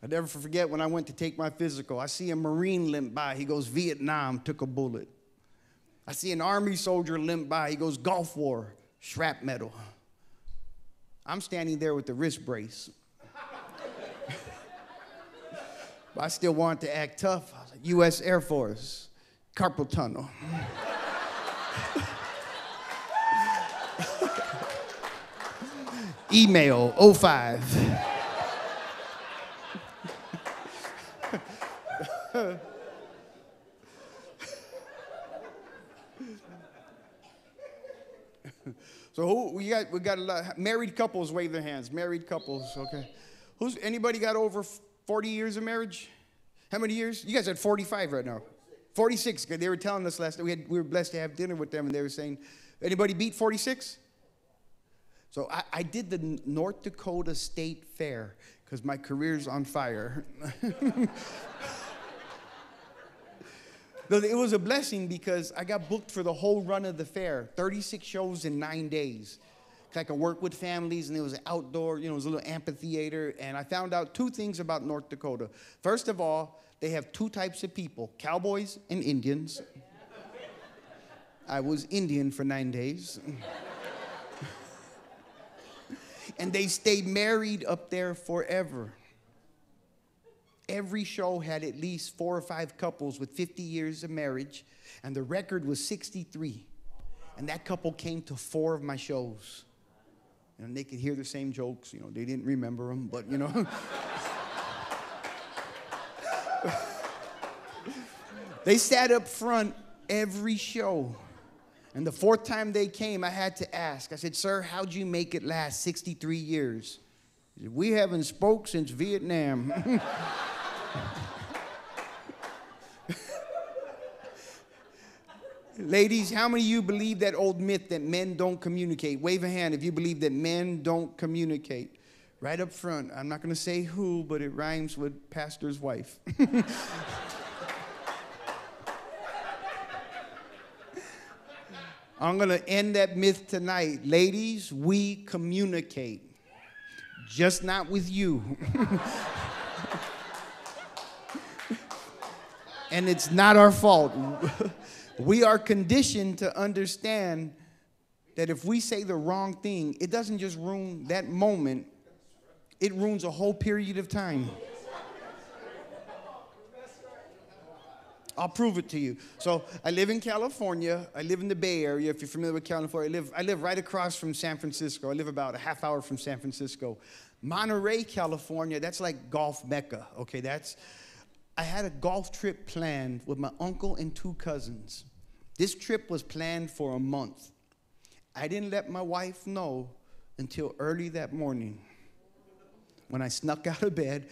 [SPEAKER 2] I never forget when I went to take my physical. I see a Marine limp by. He goes, Vietnam, took a bullet. I see an Army soldier limp by. He goes, Gulf War, shrapnel. I'm standing there with the wrist brace. but I still want to act tough. U.S. Air Force, carpal tunnel. Email 05. so who we got? We got a lot. Married couples wave their hands. Married couples. Okay. Who's anybody got over 40 years of marriage? How many years? You guys at 45 right now. 46. They were telling us last night. We, had, we were blessed to have dinner with them, and they were saying, anybody beat 46? So I, I did the North Dakota State Fair because my career's on fire. it was a blessing because I got booked for the whole run of the fair 36 shows in nine days. I could work with families, and it was outdoor, you know, it was a little amphitheater. And I found out two things about North Dakota. First of all, they have two types of people cowboys and Indians. I was Indian for nine days. and they stayed married up there forever. Every show had at least four or five couples with 50 years of marriage, and the record was 63. And that couple came to four of my shows. And they could hear the same jokes, you know, they didn't remember them, but you know. they sat up front every show. And the fourth time they came, I had to ask. I said, Sir, how'd you make it last 63 years? Said, we haven't spoke since Vietnam. Ladies, how many of you believe that old myth that men don't communicate? Wave a hand if you believe that men don't communicate. Right up front, I'm not going to say who, but it rhymes with pastor's wife. I'm going to end that myth tonight. Ladies, we communicate, just not with you. and it's not our fault. we are conditioned to understand that if we say the wrong thing, it doesn't just ruin that moment, it ruins a whole period of time. I'll prove it to you. So I live in California. I live in the Bay Area. If you're familiar with California, I live, I live right across from San Francisco. I live about a half hour from San Francisco. Monterey, California, that's like golf mecca. Okay, that's I had a golf trip planned with my uncle and two cousins. This trip was planned for a month. I didn't let my wife know until early that morning when I snuck out of bed,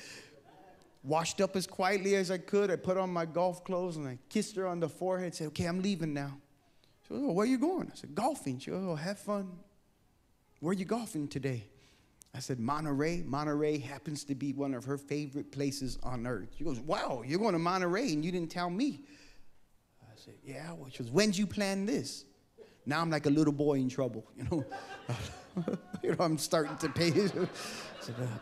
[SPEAKER 2] washed up as quietly as I could. I put on my golf clothes and I kissed her on the forehead, said, Okay, I'm leaving now. She goes, oh, Where are you going? I said, Golfing. She goes, Oh, have fun. Where are you golfing today? I said, Monterey. Monterey happens to be one of her favorite places on earth. She goes, Wow, you're going to Monterey and you didn't tell me. I said, Yeah. Well, she goes, When'd you plan this? Now I'm like a little boy in trouble, you know. you know, I'm starting to pay. I said, uh,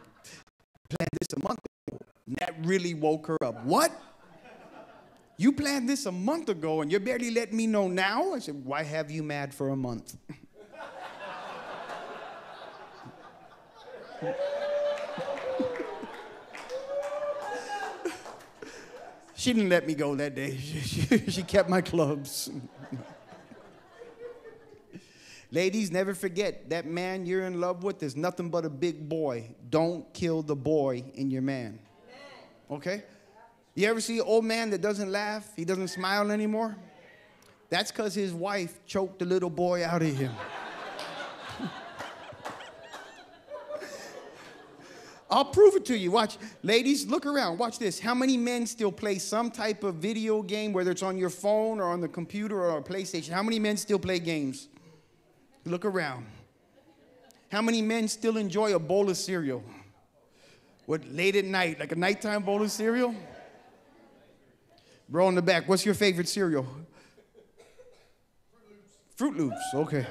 [SPEAKER 2] planned this a month ago. And that really woke her up. What? You planned this a month ago and you're barely letting me know now? I said, Why have you mad for a month? she didn't let me go that day. She, she, she kept my clubs. Ladies, never forget that man you're in love with is nothing but a big boy. Don't kill the boy in your man. Okay? You ever see an old man that doesn't laugh? He doesn't smile anymore? That's because his wife choked the little boy out of him. I'll prove it to you. Watch. Ladies, look around. Watch this. How many men still play some type of video game, whether it's on your phone or on the computer or a PlayStation? How many men still play games? Look around. How many men still enjoy a bowl of cereal? What, late at night, like a nighttime bowl of cereal? Bro in the back, what's your favorite cereal? Froot Loops, okay.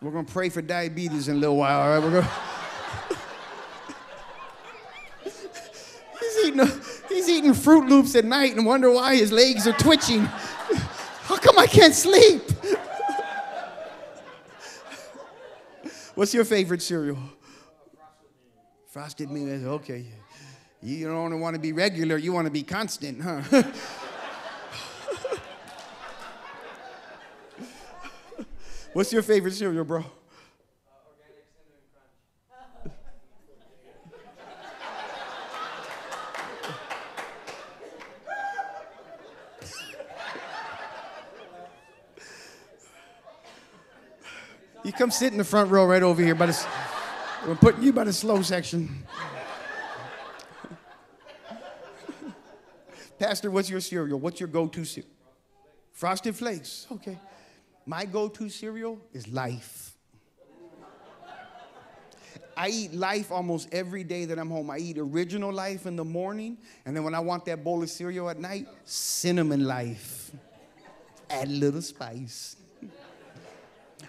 [SPEAKER 2] We're gonna pray for diabetes in a little while, all right? We're gonna. Eating, he's eating Froot Loops at night and wonder why his legs are twitching. How come I can't sleep? What's your favorite cereal? Frosted Mini. Okay. You don't want to be regular, you want to be constant, huh? What's your favorite cereal, bro? You come sit in the front row right over here by the. I'm putting you by the slow section. Pastor, what's your cereal? What's your go-to cereal? Frosted Flakes. Okay. My go-to cereal is life. I eat life almost every day that I'm home. I eat original life in the morning, and then when I want that bowl of cereal at night, cinnamon life. Add a little spice.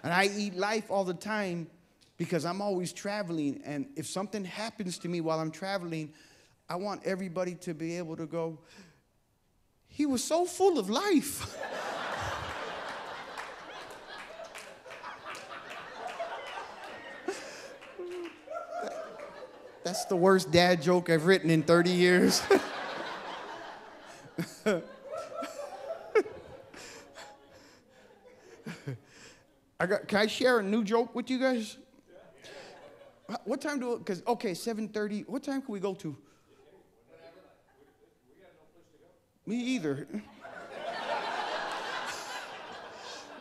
[SPEAKER 2] And I eat life all the time because I'm always traveling. And if something happens to me while I'm traveling, I want everybody to be able to go, he was so full of life. That's the worst dad joke I've written in 30 years. I got, can I share a new joke with you guys? What time do, because, okay, 7.30, what time can we go to? Me either.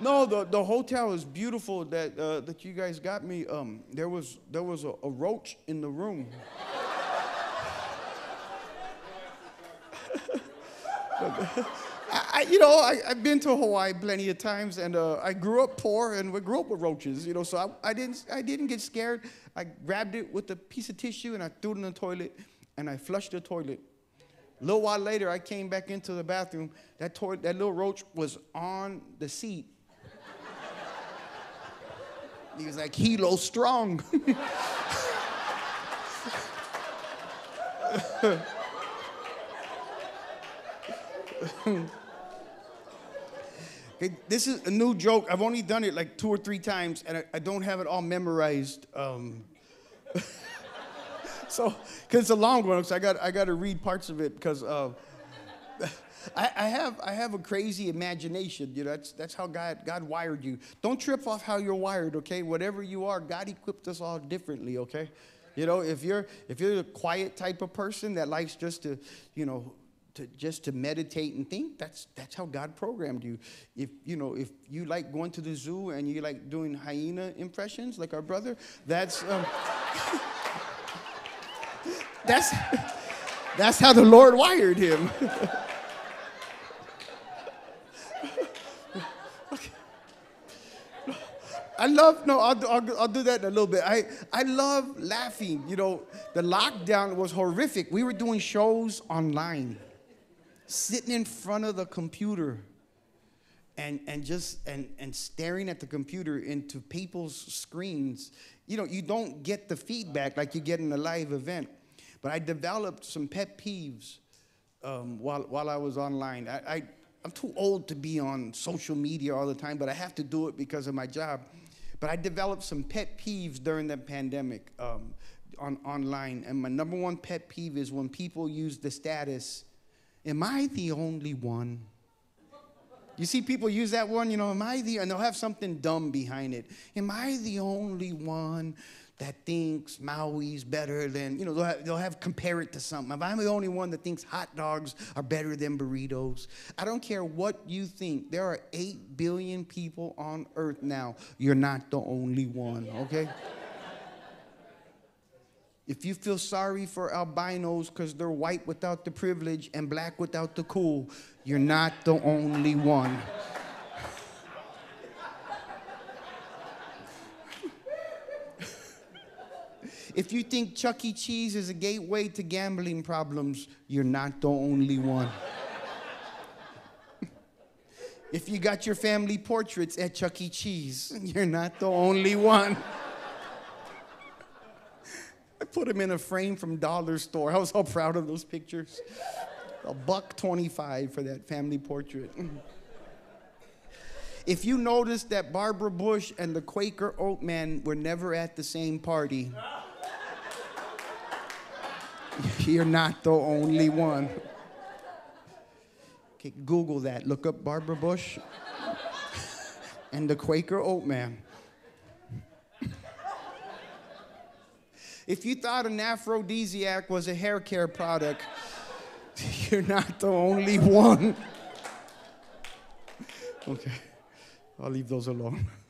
[SPEAKER 2] no, the, the hotel is beautiful that, uh, that you guys got me. Um, there was, there was a, a roach in the room. I, you know, I, have been to Hawaii plenty of times, and uh, I grew up poor, and we grew up with roaches. You know, so I, I, didn't, I didn't get scared. I grabbed it with a piece of tissue and I threw it in the toilet, and I flushed the toilet. A little while later, I came back into the bathroom. That toilet, that little roach was on the seat. he was like Hilo strong. This is a new joke. I've only done it like two or three times, and I, I don't have it all memorized. Um, so, because it's a long one, so I got I got to read parts of it because uh, I, I, have I have a crazy imagination. You know, that's that's how God God wired you. Don't trip off how you're wired. Okay, whatever you are, God equipped us all differently. Okay. You know, if you're if you're a quiet type of person that likes just to, you know, to just to meditate and think that's that's how god programmed you if you know if you like going to the zoo and you like doing hyena impressions like our brother that's um, that's that's how the lord wired him I love, no, I'll, I'll, I'll, do that in a little bit. I, I love laughing. You know, the lockdown was horrific. We were doing shows online sitting in front of the computer and, and just and, and staring at the computer into people's screens you know you don't get the feedback like you get in a live event. But i developed some pet peeves um, while, while i was online. I, I, i'm too old to be on social media all the time but i have to do it because of my job. But i developed some pet peeves during the pandemic um, on online. And my number one pet peeve is when people use the status Am I the only one? You see people use that one, you know, am I the, and they'll have something dumb behind it. Am I the only one that thinks Maui's better than, you know, they'll have, they'll have compare it to something. If I'm the only one that thinks hot dogs are better than burritos, I don't care what you think. There are 8 billion people on earth now. You're not the only one, okay? If you feel sorry for albinos because they're white without the privilege and black without the cool, you're not the only one. if you think Chuck E. Cheese is a gateway to gambling problems, you're not the only one. if you got your family portraits at Chuck E. Cheese, you're not the only one. I put them in a frame from Dollar Store. I was so proud of those pictures. A buck 25 for that family portrait. If you notice that Barbara Bush and the Quaker Oat Man were never at the same party, you're not the only one. Okay, Google that. Look up Barbara Bush and the Quaker Oat If you thought an aphrodisiac was a hair care product, you're not the only one. Okay, I'll leave those alone.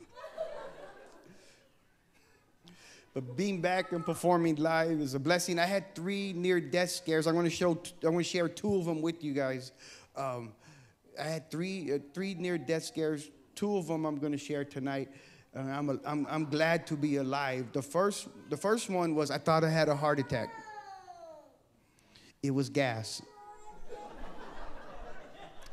[SPEAKER 2] But being back and performing live is a blessing. I had three near-death scares. I'm going to show. I'm going to share two of them with you guys. Um, I had three uh, three near-death scares. Two of them I'm going to share tonight. Uh, I'm, a, I'm, I'm glad to be alive. The first, the first one was I thought I had a heart attack. It was gas.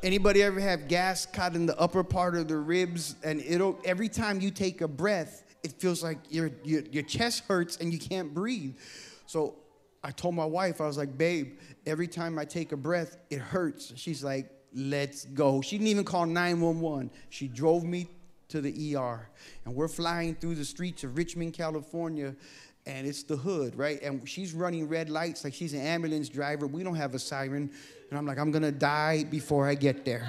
[SPEAKER 2] Anybody ever have gas caught in the upper part of the ribs and it'll every time you take a breath, it feels like your, your, your chest hurts and you can't breathe. So I told my wife, I was like, babe, every time I take a breath, it hurts. She's like, let's go. She didn't even call 911. She drove me to the ER. And we're flying through the streets of Richmond, California, and it's the hood, right? And she's running red lights like she's an ambulance driver. We don't have a siren. And I'm like, I'm gonna die before I get there.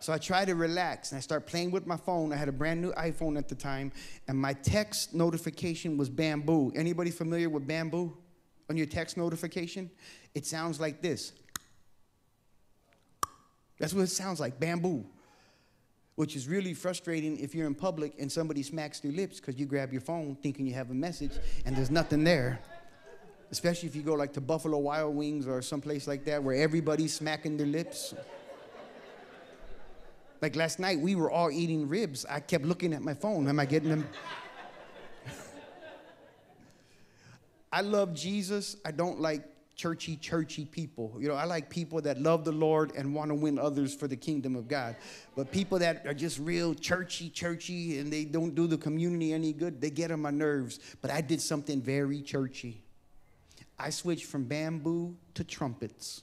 [SPEAKER 2] So I try to relax and I start playing with my phone. I had a brand new iPhone at the time, and my text notification was bamboo. Anybody familiar with bamboo on your text notification? It sounds like this. That's what it sounds like, bamboo which is really frustrating if you're in public and somebody smacks their lips because you grab your phone thinking you have a message and there's nothing there. Especially if you go like to Buffalo Wild Wings or someplace like that where everybody's smacking their lips. Like last night, we were all eating ribs. I kept looking at my phone. Am I getting them? I love Jesus. I don't like churchy, churchy people. You know, I like people that love the Lord and want to win others for the kingdom of God. But people that are just real churchy, churchy, and they don't do the community any good, they get on my nerves. But I did something very churchy. I switched from bamboo to trumpets.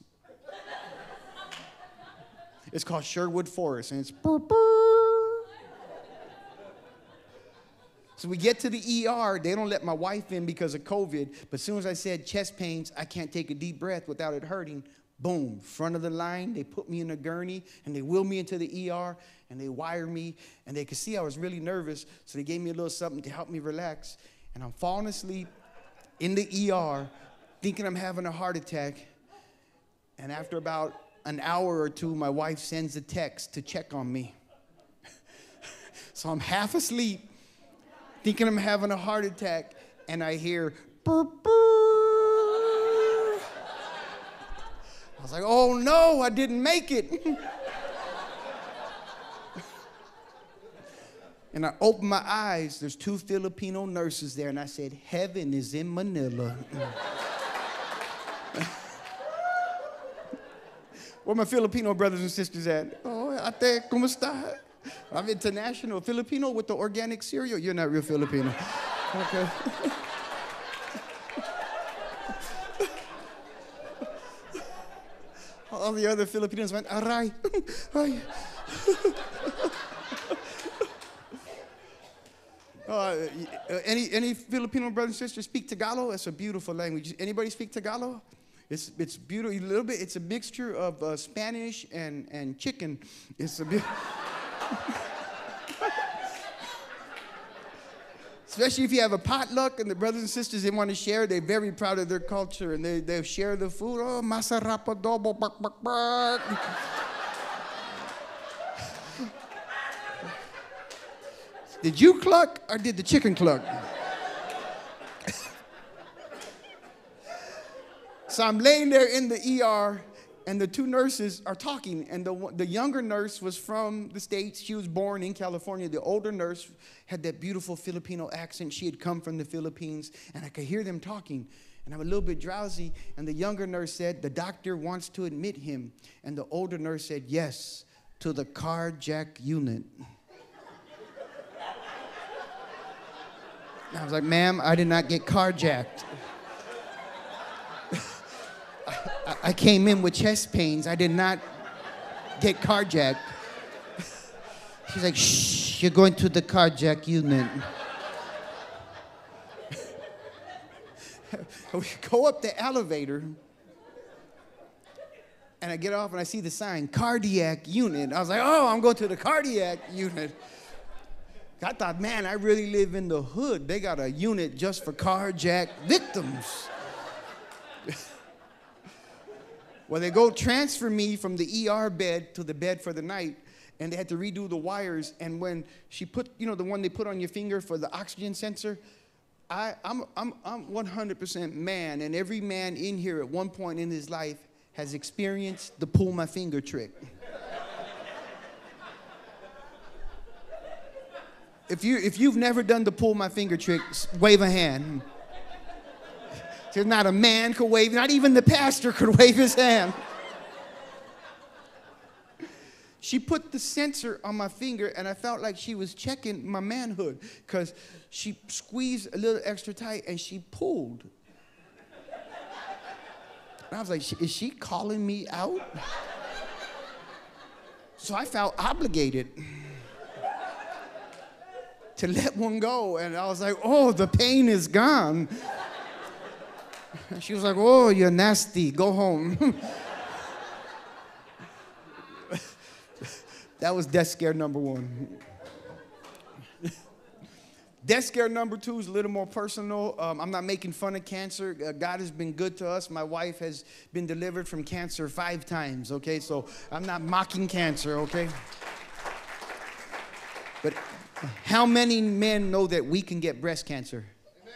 [SPEAKER 2] it's called Sherwood Forest, and it's burr, burr. So we get to the ER. They don't let my wife in because of COVID. But as soon as I said chest pains, I can't take a deep breath without it hurting. Boom, front of the line. They put me in a gurney and they wheel me into the ER and they wire me. And they could see I was really nervous. So they gave me a little something to help me relax. And I'm falling asleep in the ER thinking I'm having a heart attack. And after about an hour or two, my wife sends a text to check on me. so I'm half asleep thinking I'm having a heart attack, and I hear burr, burr. I was like, oh no, I didn't make it. and I opened my eyes. There's two Filipino nurses there, and I said, Heaven is in Manila. Where my Filipino brothers and sisters at? Oh, ate, kumusta? I'm international. Filipino with the organic cereal. You're not real Filipino. Okay. All the other Filipinos went, aray. Ay. Uh, any, any Filipino brothers and sisters speak Tagalog? That's a beautiful language. Anybody speak Tagalog? It's, it's beautiful. A little bit, it's a mixture of uh, Spanish and, and chicken. It's a bit. Especially if you have a potluck and the brothers and sisters they want to share, they're very proud of their culture and they, they share the food. Oh, masarap adobo, bak, bak, bak. did you cluck or did the chicken cluck? so I'm laying there in the ER and the two nurses are talking and the, the younger nurse was from the states. She was born in california. The older nurse had that beautiful filipino accent. She had come from the philippines and i could hear them talking and i'm a little bit drowsy and the younger nurse said the doctor wants to admit him. And the older nurse said yes to the carjack unit. And i was like ma'am i did not get carjacked I came in with chest pains. I did not get carjacked. She's like, shh, you're going to the carjack unit. we go up the elevator, and I get off and I see the sign, cardiac unit. I was like, oh, I'm going to the cardiac unit. I thought, man, I really live in the hood. They got a unit just for carjack victims. Well, they go transfer me from the ER bed to the bed for the night, and they had to redo the wires. And when she put, you know, the one they put on your finger for the oxygen sensor, I, I'm, I'm, I'm 100% man, and every man in here at one point in his life has experienced the pull my finger trick. if, you, if you've never done the pull my finger trick, wave a hand. Not a man could wave, not even the pastor could wave his hand. She put the sensor on my finger, and I felt like she was checking my manhood because she squeezed a little extra tight and she pulled. And I was like, is she calling me out? So I felt obligated to let one go. And I was like, oh, the pain is gone. She was like, Oh, you're nasty. Go home. that was death scare number one. Death scare number two is a little more personal. Um, I'm not making fun of cancer. Uh, God has been good to us. My wife has been delivered from cancer five times, okay? So I'm not mocking cancer, okay? But how many men know that we can get breast cancer? Amen.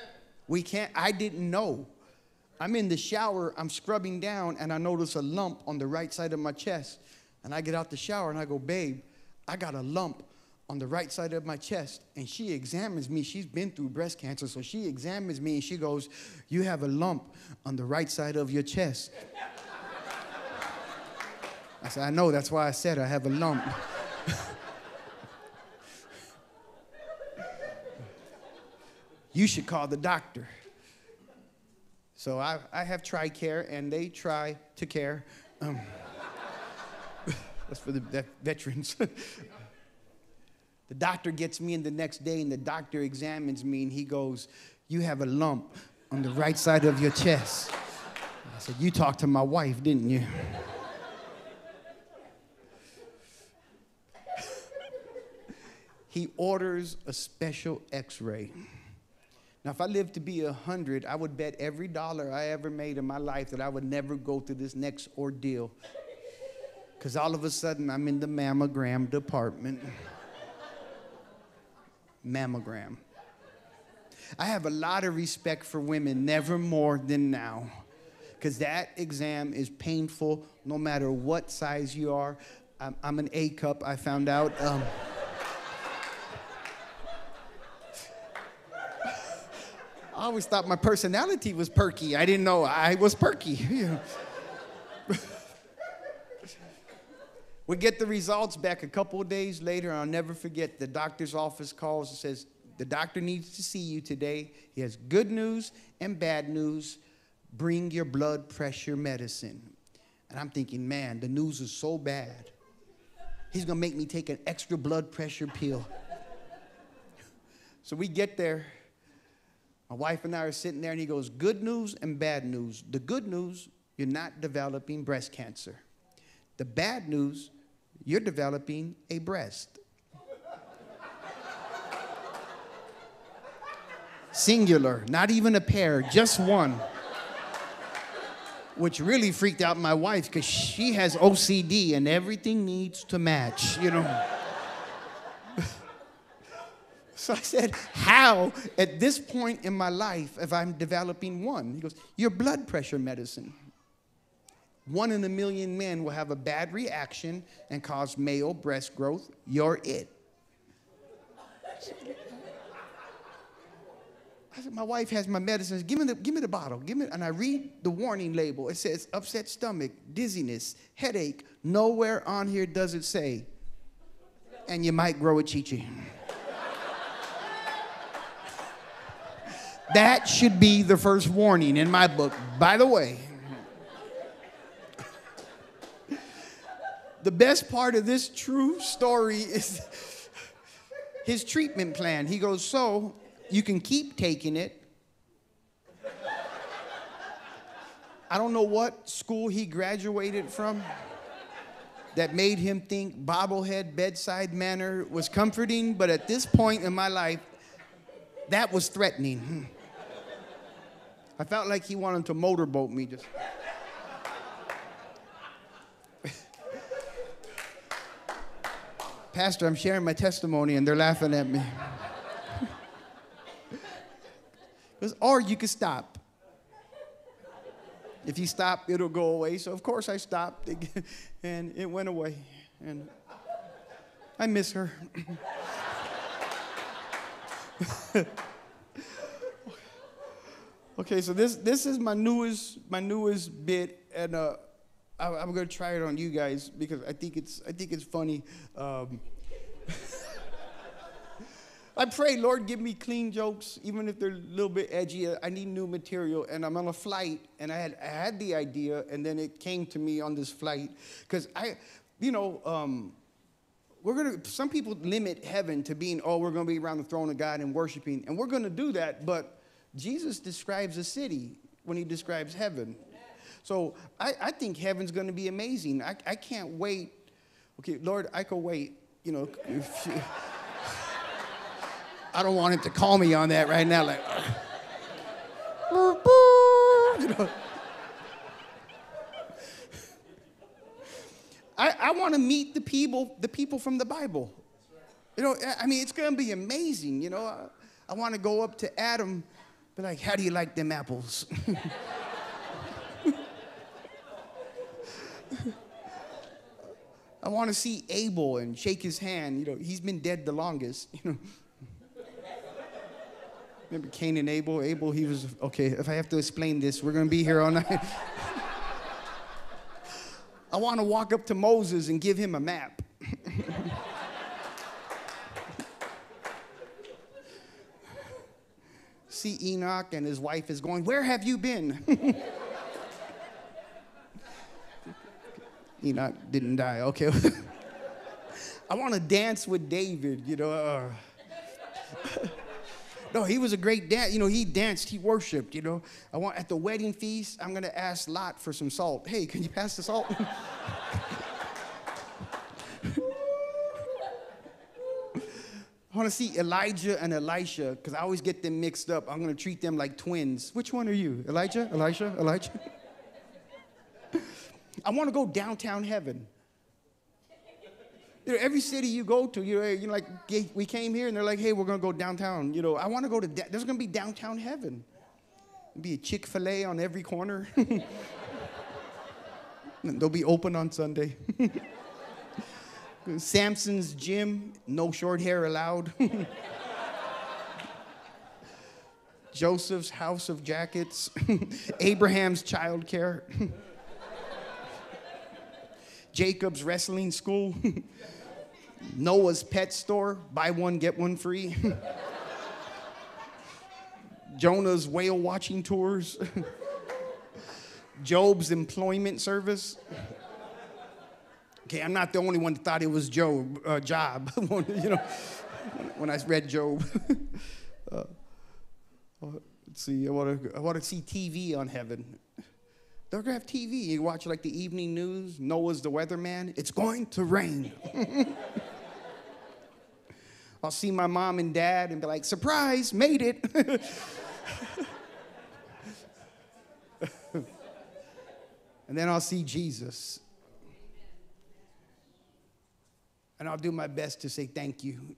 [SPEAKER 2] We can't. I didn't know. I'm in the shower, I'm scrubbing down, and I notice a lump on the right side of my chest. And I get out the shower and I go, Babe, I got a lump on the right side of my chest. And she examines me. She's been through breast cancer, so she examines me and she goes, You have a lump on the right side of your chest. I said, I know, that's why I said I have a lump. you should call the doctor. So I, I have TRICARE, and they try to care. Um, that's for the veterans. the doctor gets me in the next day, and the doctor examines me, and he goes, You have a lump on the right side of your chest. I said, You talked to my wife, didn't you? he orders a special x ray. Now, if I lived to be 100, I would bet every dollar I ever made in my life that I would never go through this next ordeal. Because all of a sudden, I'm in the mammogram department. mammogram. I have a lot of respect for women, never more than now. Because that exam is painful no matter what size you are. I'm, I'm an A cup, I found out. Um, I always thought my personality was perky. I didn't know I was perky. we get the results back a couple of days later. and I'll never forget the doctor's office calls and says, The doctor needs to see you today. He has good news and bad news. Bring your blood pressure medicine. And I'm thinking, man, the news is so bad. He's gonna make me take an extra blood pressure pill. so we get there. My wife and I are sitting there, and he goes, Good news and bad news. The good news, you're not developing breast cancer. The bad news, you're developing a breast. Singular, not even a pair, just one. Which really freaked out my wife because she has OCD and everything needs to match, you know. So I said, How at this point in my life if I'm developing one? He goes, Your blood pressure medicine. One in a million men will have a bad reaction and cause male breast growth. You're it. I said, my wife has my medicines. Give me the, give me the bottle. Give me, and I read the warning label. It says upset stomach, dizziness, headache. Nowhere on here does it say, and you might grow a chichi. That should be the first warning in my book. By the way, the best part of this true story is his treatment plan. He goes, So you can keep taking it. I don't know what school he graduated from that made him think bobblehead bedside manner was comforting, but at this point in my life, that was threatening. Hmm. I felt like he wanted to motorboat me just. Pastor, I'm sharing my testimony and they're laughing at me. or you could stop. If you stop, it'll go away. So, of course, I stopped and it went away. And I miss her. okay, so this, this is my newest, my newest bit, and uh, I, am to try it on you guys because I think it's, I think it's funny. Um, I pray, Lord, give me clean jokes, even if they're a little bit edgy. I need new material. And I'm on a flight, and I had, I had the idea, and then it came to me on this flight. Because I, you know, um, we're going to, some people limit heaven to being, oh, we're going to be around the throne of God and worshiping. And we're going to do that, but Jesus describes a city when he describes heaven. So I, I think heaven's going to be amazing. I, I can't wait. Okay, Lord, I could wait. You know, if, I don't want him to call me on that right now, like, you know. I, I want to meet the people, the people from the Bible. You know, I mean, it's going to be amazing. You know, I, I want to go up to Adam, be like, "How do you like them apples?" I want to see Abel and shake his hand. You know, he's been dead the longest. You know. Remember Cain and Abel? Abel, he was, okay, if I have to explain this, we're to be here all night. I want to walk up to Moses and give him a map. See Enoch and his wife is going, Where have you been? Enoch didn't die. Okay. I want to dance with David, you know. Uh, no, he was a great dance. You know, he danced, he worshiped, you know. I want at the wedding feast, I'm gonna ask Lot for some salt. Hey, can you pass the salt? I want to see Elijah and Elisha because I always get them mixed up. I'm going to treat them like twins. Which one are you? Elijah? Elisha? Elijah? I want to go downtown heaven. You know, every city you go to, you know, you know, like we came here and they're like, hey, we're gonna go downtown. You know, I want to go to. Da- There's gonna be downtown heaven. There'll be a Chick Fil A on every corner. They'll be open on Sunday. Samson's gym, no short hair allowed. Joseph's house of jackets, Abraham's childcare, Jacob's wrestling school. Noah's pet store, buy one, get one free. Jonah's whale watching tours. Job's employment service. Okay, I'm not the only one that thought it was Job, uh, Job, you know, when I read Job. uh, let's see, I want to I wanna see TV on heaven. They're gonna have TV. You watch like the evening news. Noah's the weatherman. It's going to rain. I'll see my mom and dad and be like, surprise, made it. and then I'll see Jesus. And I'll do my best to say thank you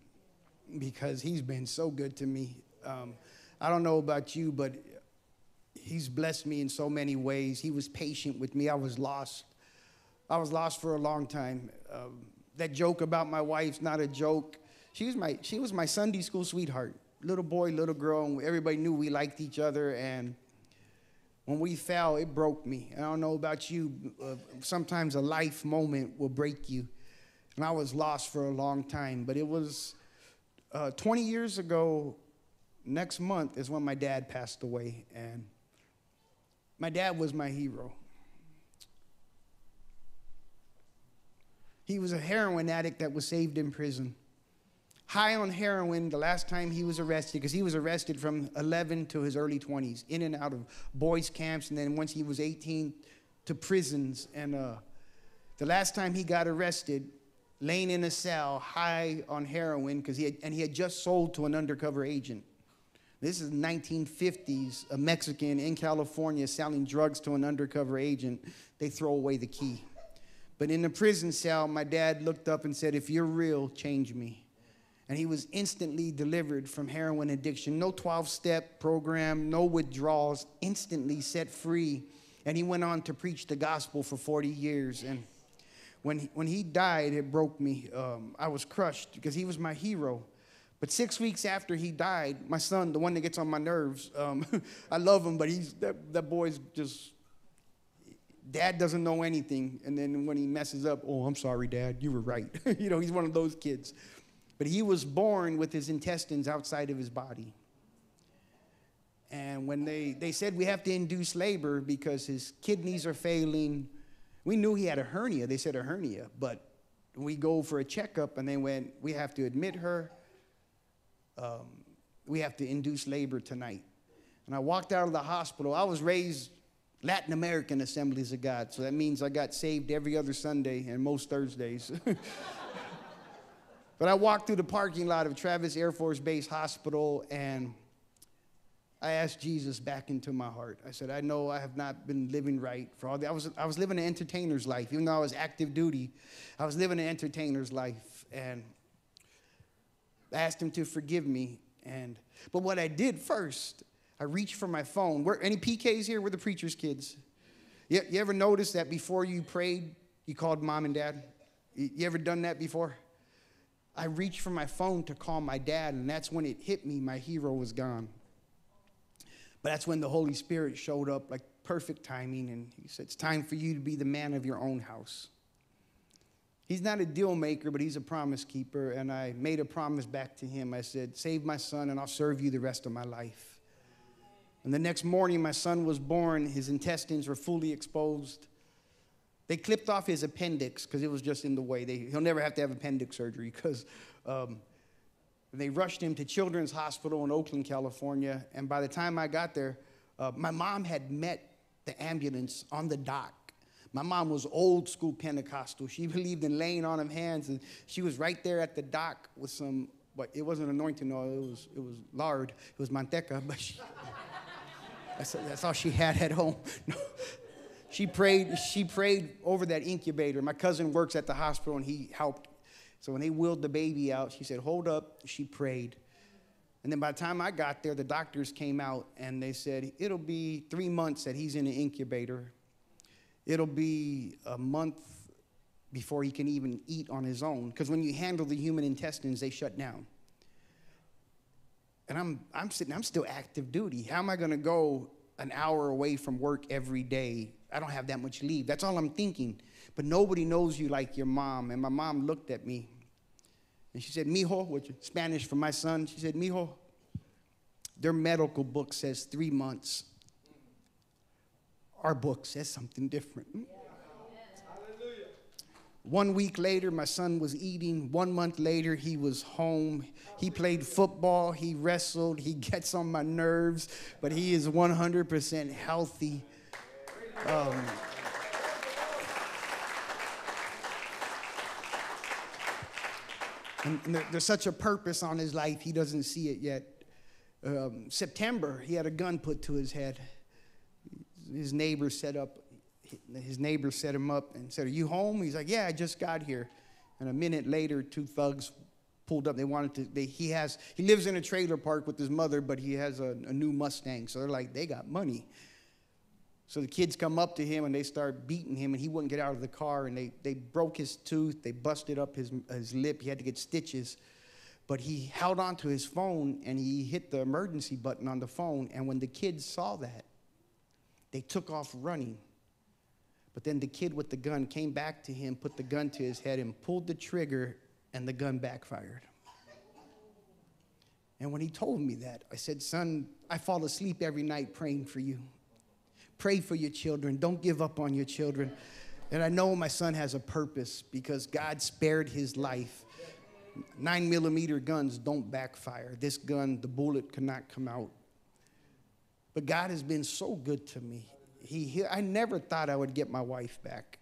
[SPEAKER 2] because he's been so good to me. Um, I don't know about you, but he's blessed me in so many ways. He was patient with me. I was lost. I was lost for a long time. Um, that joke about my wife's not a joke. She was my, she was my Sunday school sweetheart. Little boy, little girl, and everybody knew we liked each other. And when we fell, it broke me. I don't know about you. Uh, sometimes a life moment will break you. And I was lost for a long time. But it was uh, 20 years ago, next month, is when my dad passed away. And my dad was my hero. He was a heroin addict that was saved in prison. High on heroin the last time he was arrested, because he was arrested from 11 to his early 20s, in and out of boys' camps, and then once he was 18 to prisons. And uh, the last time he got arrested, laying in a cell, high on heroin, because he had, and he had just sold to an undercover agent. This is 1950s, a Mexican in California selling drugs to an undercover agent. They throw away the key. But in the prison cell, my dad looked up and said, If you're real, change me. And he was instantly delivered from heroin addiction. No 12 step program, no withdrawals, instantly set free. And he went on to preach the gospel for 40 years. And when he, when he died, it broke me. Um, I was crushed because he was my hero. But six weeks after he died, my son, the one that gets on my nerves, um, I love him, but he's that, that boy's just. Dad doesn't know anything, and then when he messes up, oh, I'm sorry, Dad, you were right. you know, he's one of those kids. But he was born with his intestines outside of his body. And when they, they said we have to induce labor because his kidneys are failing, we knew he had a hernia. They said a hernia, but we go for a checkup and they went, we have to admit her um, we have to induce labor tonight. And I walked out of the hospital. I was raised Latin American Assemblies of God, so that means I got saved every other Sunday and most Thursdays. but I walked through the parking lot of Travis Air Force Base Hospital and I asked Jesus back into my heart. I said, I know I have not been living right for all the, I was, I was living an entertainer's life. Even though I was active duty, I was living an entertainer's life. And I asked him to forgive me. And but what I did first, I reached for my phone. Where any PKs here? We're the preacher's kids. You, you ever noticed that before you prayed, you called mom and dad? You, you ever done that before? I reached for my phone to call my dad, and that's when it hit me. My hero was gone. But that's when the Holy Spirit showed up, like perfect timing, and he said, It's time for you to be the man of your own house. He's not a deal maker, but he's a promise keeper. And I made a promise back to him. I said, Save my son, and I'll serve you the rest of my life. And the next morning, my son was born. His intestines were fully exposed. They clipped off his appendix because it was just in the way. They, he'll never have to have appendix surgery because um, they rushed him to Children's Hospital in Oakland, California. And by the time I got there, uh, my mom had met the ambulance on the dock my mom was old school Pentecostal. She believed in laying on of hands, and she was right there at the dock with some, but it wasn't anointing oil, it was, it was lard, it was manteca, but she, that's, that's all she had at home. She prayed, she prayed over that incubator. My cousin works at the hospital and he helped. So when they wheeled the baby out, she said, Hold up. She prayed. And then by the time I got there, the doctors came out and they said, It'll be three months that he's in the incubator. It'll be a month before he can even eat on his own. Because when you handle the human intestines, they shut down. And I'm, I'm sitting, I'm still active duty. How am I going to go an hour away from work every day? I don't have that much leave. That's all I'm thinking. But nobody knows you like your mom. And my mom looked at me and she said, Mijo, which is Spanish for my son, she said, Mijo, their medical book says three months our book says something different. One week later, my son was eating. One month later, he was home. He played football. He wrestled. He gets on my nerves, but he is 100% healthy. Um, and and there- there's such a purpose on his life, he doesn't see it yet. Um, September, he had a gun put to his head. His neighbor set up, his neighbor set him up and said, Are you home? He's like, Yeah, I just got here. And a minute later, two thugs pulled up. They wanted to, they, he has, he lives in a trailer park with his mother, but he has a, a new Mustang. So they're like, They got money. So the kids come up to him and they start beating him, and he wouldn't get out of the car. And they, they broke his tooth, they busted up his, his lip. He had to get stitches. But he held on to his phone and he hit the emergency button on the phone. And when the kids saw that, they took off running. But then the kid with the gun came back to him, put the gun to his head, and pulled the trigger, and the gun backfired. And when he told me that, I said, Son, I fall asleep every night praying for you. Pray for your children. Don't give up on your children. And I know my son has a purpose because God spared his life. Nine millimeter guns don't backfire. This gun, the bullet cannot come out. But God has been so good to me. He, he, I never thought I would get my wife back.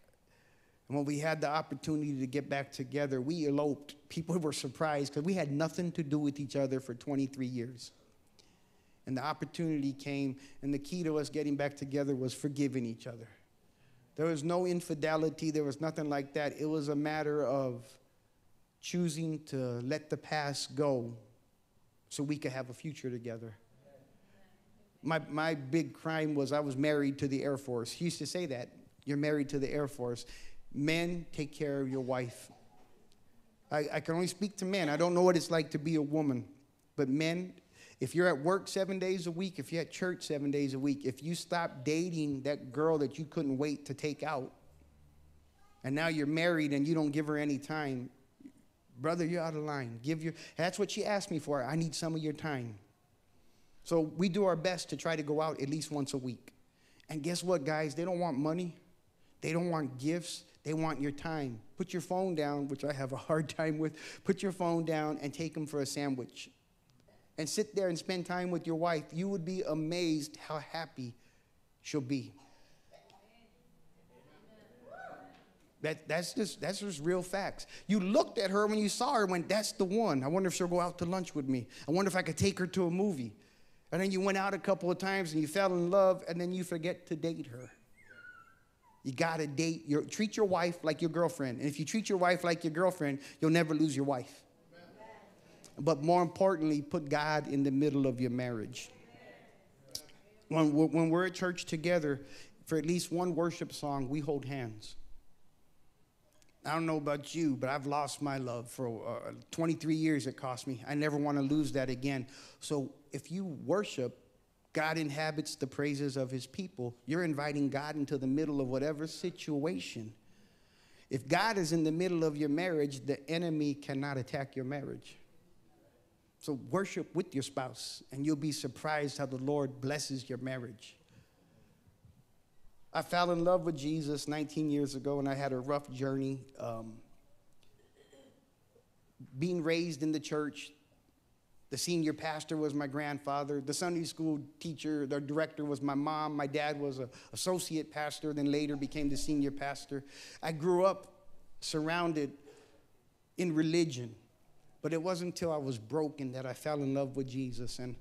[SPEAKER 2] And when we had the opportunity to get back together, we eloped. People were surprised because we had nothing to do with each other for 23 years. And the opportunity came, and the key to us getting back together was forgiving each other. There was no infidelity, there was nothing like that. It was a matter of choosing to let the past go so we could have a future together. My, my big crime was I was married to the Air Force. He used to say that you're married to the Air Force. Men, take care of your wife. I, I can only speak to men. I don't know what it's like to be a woman. But men, if you're at work seven days a week, if you're at church seven days a week, if you stop dating that girl that you couldn't wait to take out, and now you're married and you don't give her any time, brother, you're out of line. Give your that's what she asked me for. I need some of your time. So we do our best to try to go out at least once a week. And guess what, guys? They don't want money. They don't want gifts. They want your time. Put your phone down, which I have a hard time with. Put your phone down and take them for a sandwich. And sit there and spend time with your wife. You would be amazed how happy she'll be. That, that's just that's just real facts. You looked at her when you saw her and went, that's the one. I wonder if she'll go out to lunch with me. I wonder if I could take her to a movie. And then you went out a couple of times and you fell in love, and then you forget to date her. You gotta date your treat your wife like your girlfriend. And if you treat your wife like your girlfriend, you'll never lose your wife. But more importantly, put God in the middle of your marriage. When when we're at church together, for at least one worship song, we hold hands. I don't know about you, but I've lost my love for uh, 23 years. It cost me. I never want to lose that again. So if you worship, God inhabits the praises of his people. You're inviting God into the middle of whatever situation. If God is in the middle of your marriage, the enemy cannot attack your marriage. So worship with your spouse, and you'll be surprised how the Lord blesses your marriage. I fell in love with Jesus 19 years ago, and I had a rough journey. Um, being raised in the church, the senior pastor was my grandfather. The Sunday school teacher, the director was my mom. My dad was an associate pastor, then later became the senior pastor. I grew up surrounded in religion, but it wasn't until I was broken that I fell in love with Jesus. And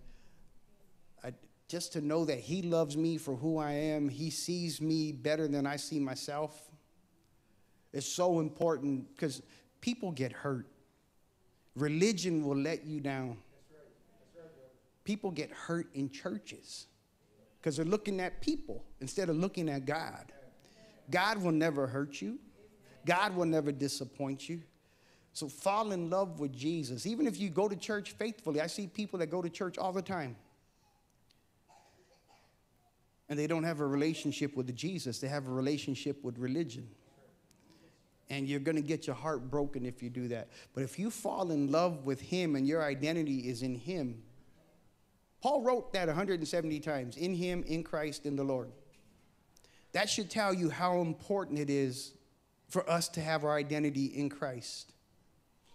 [SPEAKER 2] I, just to know that He loves me for who I am, He sees me better than I see myself, is so important because people get hurt. Religion will let you down. People get hurt in churches because they're looking at people instead of looking at God. God will never hurt you, God will never disappoint you. So fall in love with Jesus. Even if you go to church faithfully, I see people that go to church all the time and they don't have a relationship with Jesus, they have a relationship with religion. And you're going to get your heart broken if you do that. But if you fall in love with Him and your identity is in Him, Paul wrote that 170 times in Him, in Christ, in the Lord. That should tell you how important it is for us to have our identity in Christ.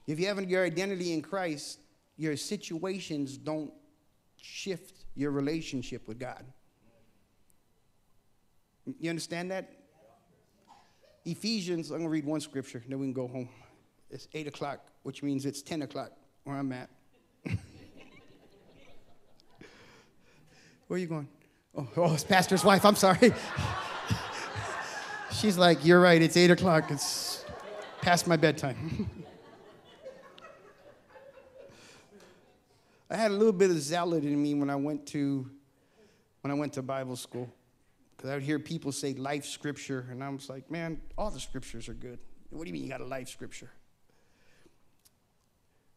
[SPEAKER 2] If you haven't your identity in Christ, your situations don't shift your relationship with God. You understand that? Ephesians, I'm going to read one scripture, then we can go home. It's 8 o'clock, which means it's 10 o'clock where I'm at. where are you going? Oh, oh, it's pastor's wife. I'm sorry. She's like, You're right. It's 8 o'clock. It's past my bedtime. I had a little bit of zealot in me when I went to when I went to Bible school. Because I would hear people say life scripture, and I was like, man, all the scriptures are good. What do you mean you got a life scripture?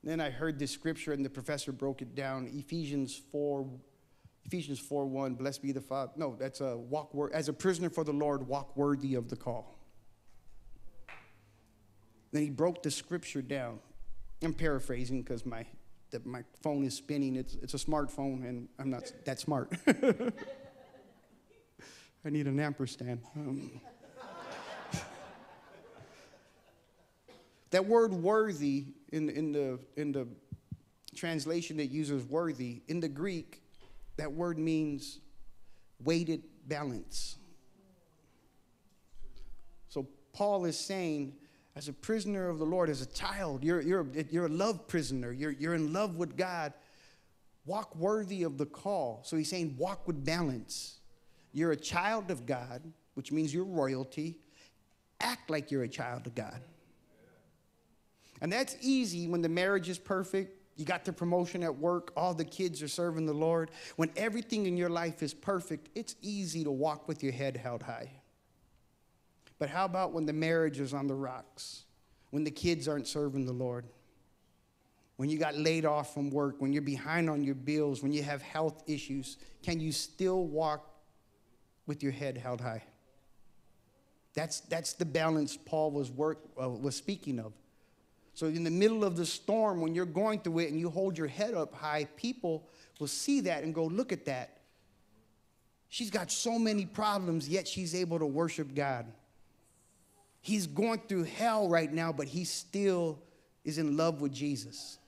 [SPEAKER 2] Then I heard this scripture, and the professor broke it down. Ephesians 4, Ephesians 4 1, blessed be the Father. No, that's a walk wor- as a prisoner for the Lord, walk worthy of the call. Then he broke the scripture down. I'm paraphrasing because my, the, my phone is spinning. It's, it's a smartphone, and I'm not that smart. I need an ampersand. Um, that word worthy in, in, the, in the translation that uses worthy, in the Greek, that word means weighted balance. So Paul is saying, as a prisoner of the Lord, as a child, you're, you're, you're a love prisoner, you're, you're in love with God. Walk worthy of the call. So he's saying, walk with balance. You're a child of God, which means you're royalty. Act like you're a child of God. And that's easy when the marriage is perfect. You got the promotion at work, all the kids are serving the Lord. When everything in your life is perfect, it's easy to walk with your head held high. But how about when the marriage is on the rocks? When the kids aren't serving the Lord? When you got laid off from work, when you're behind on your bills, when you have health issues, can you still walk with your head held high. That's, that's the balance Paul was, work, uh, was speaking of. So, in the middle of the storm, when you're going through it and you hold your head up high, people will see that and go, Look at that. She's got so many problems, yet she's able to worship God. He's going through hell right now, but he still is in love with Jesus.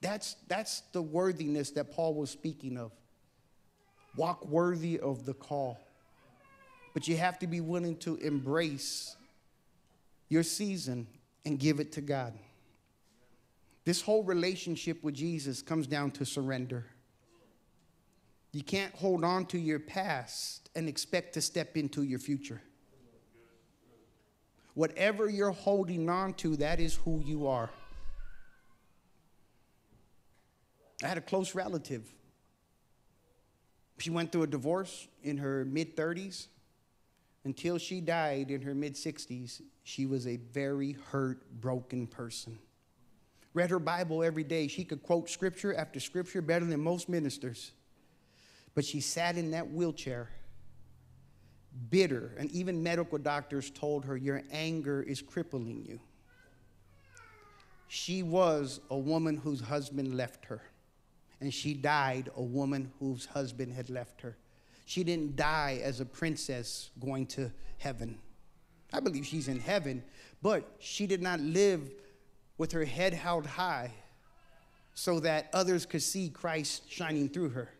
[SPEAKER 2] That's, that's the worthiness that Paul was speaking of. Walk worthy of the call. But you have to be willing to embrace your season and give it to God. This whole relationship with Jesus comes down to surrender. You can't hold on to your past and expect to step into your future. Whatever you're holding on to, that is who you are. I had a close relative. She went through a divorce in her mid 30s. Until she died in her mid 60s, she was a very hurt, broken person. Read her Bible every day. She could quote scripture after scripture better than most ministers. But she sat in that wheelchair, bitter, and even medical doctors told her, Your anger is crippling you. She was a woman whose husband left her, and she died a woman whose husband had left her. She didn't die as a princess going to heaven. I believe she's in heaven, but she did not live with her head held high so that others could see Christ shining through her.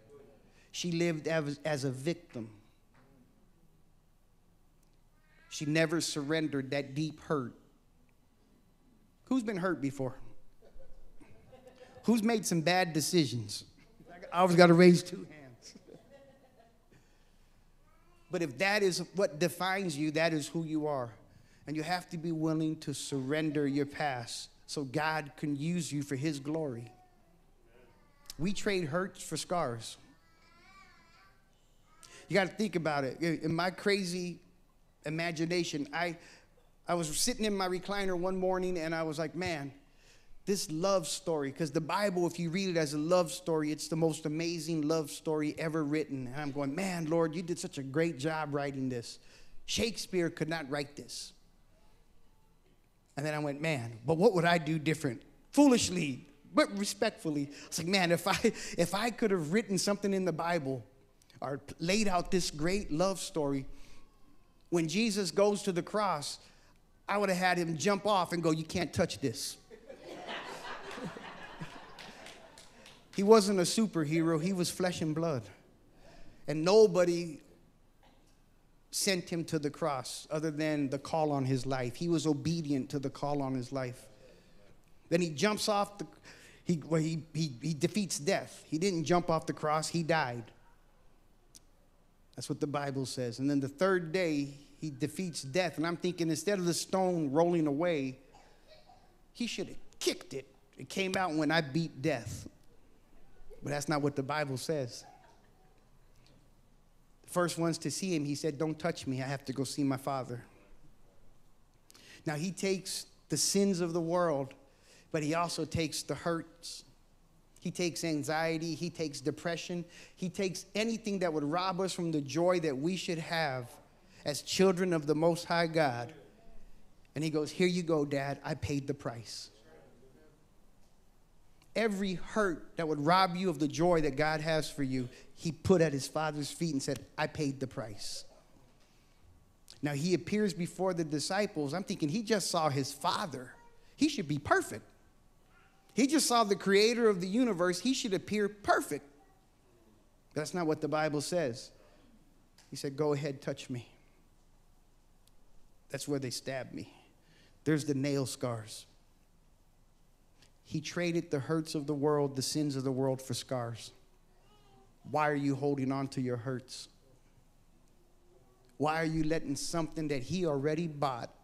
[SPEAKER 2] She lived as, as a victim. She never surrendered that deep hurt. Who's been hurt before? Who's made some bad decisions? I always got to raise two hands. But if that is what defines you, that is who you are. And you have to be willing to surrender your past so God can use you for His glory. We trade hurts for scars. You got to think about it. In my crazy imagination, I, I was sitting in my recliner one morning and I was like, man, this love story, because the Bible, if you read it as a love story, it's the most amazing love story ever written. And I'm going, man, Lord, you did such a great job writing this. Shakespeare could not write this. And then I went, man, but what would I do different? Foolishly, but respectfully. It's like, man, if I if I could have written something in the Bible or laid out this great love story, when Jesus goes to the cross, I would have had him jump off and go, You can't touch this. he wasn't a superhero, he was flesh and blood. And nobody sent him to the cross other than the call on his life. He was obedient to the call on his life. Then he jumps off the, he, well, he, he, he defeats death. He didn't jump off the cross, he died. That's what the Bible says. And then the third day, he defeats death. And I'm thinking instead of the stone rolling away, he should have kicked it. It came out when I beat death. But that's not what the Bible says. The first ones to see him, he said, Don't touch me. I have to go see my father. Now, he takes the sins of the world, but he also takes the hurts. He takes anxiety. He takes depression. He takes anything that would rob us from the joy that we should have as children of the Most High God. And he goes, Here you go, Dad. I paid the price. Every hurt that would rob you of the joy that God has for you, he put at his father's feet and said, I paid the price. Now he appears before the disciples. I'm thinking he just saw his father. He should be perfect. He just saw the creator of the universe. He should appear perfect. That's not what the Bible says. He said, Go ahead, touch me. That's where they stabbed me. There's the nail scars. He traded the hurts of the world, the sins of the world, for scars. Why are you holding on to your hurts? Why are you letting something that He already bought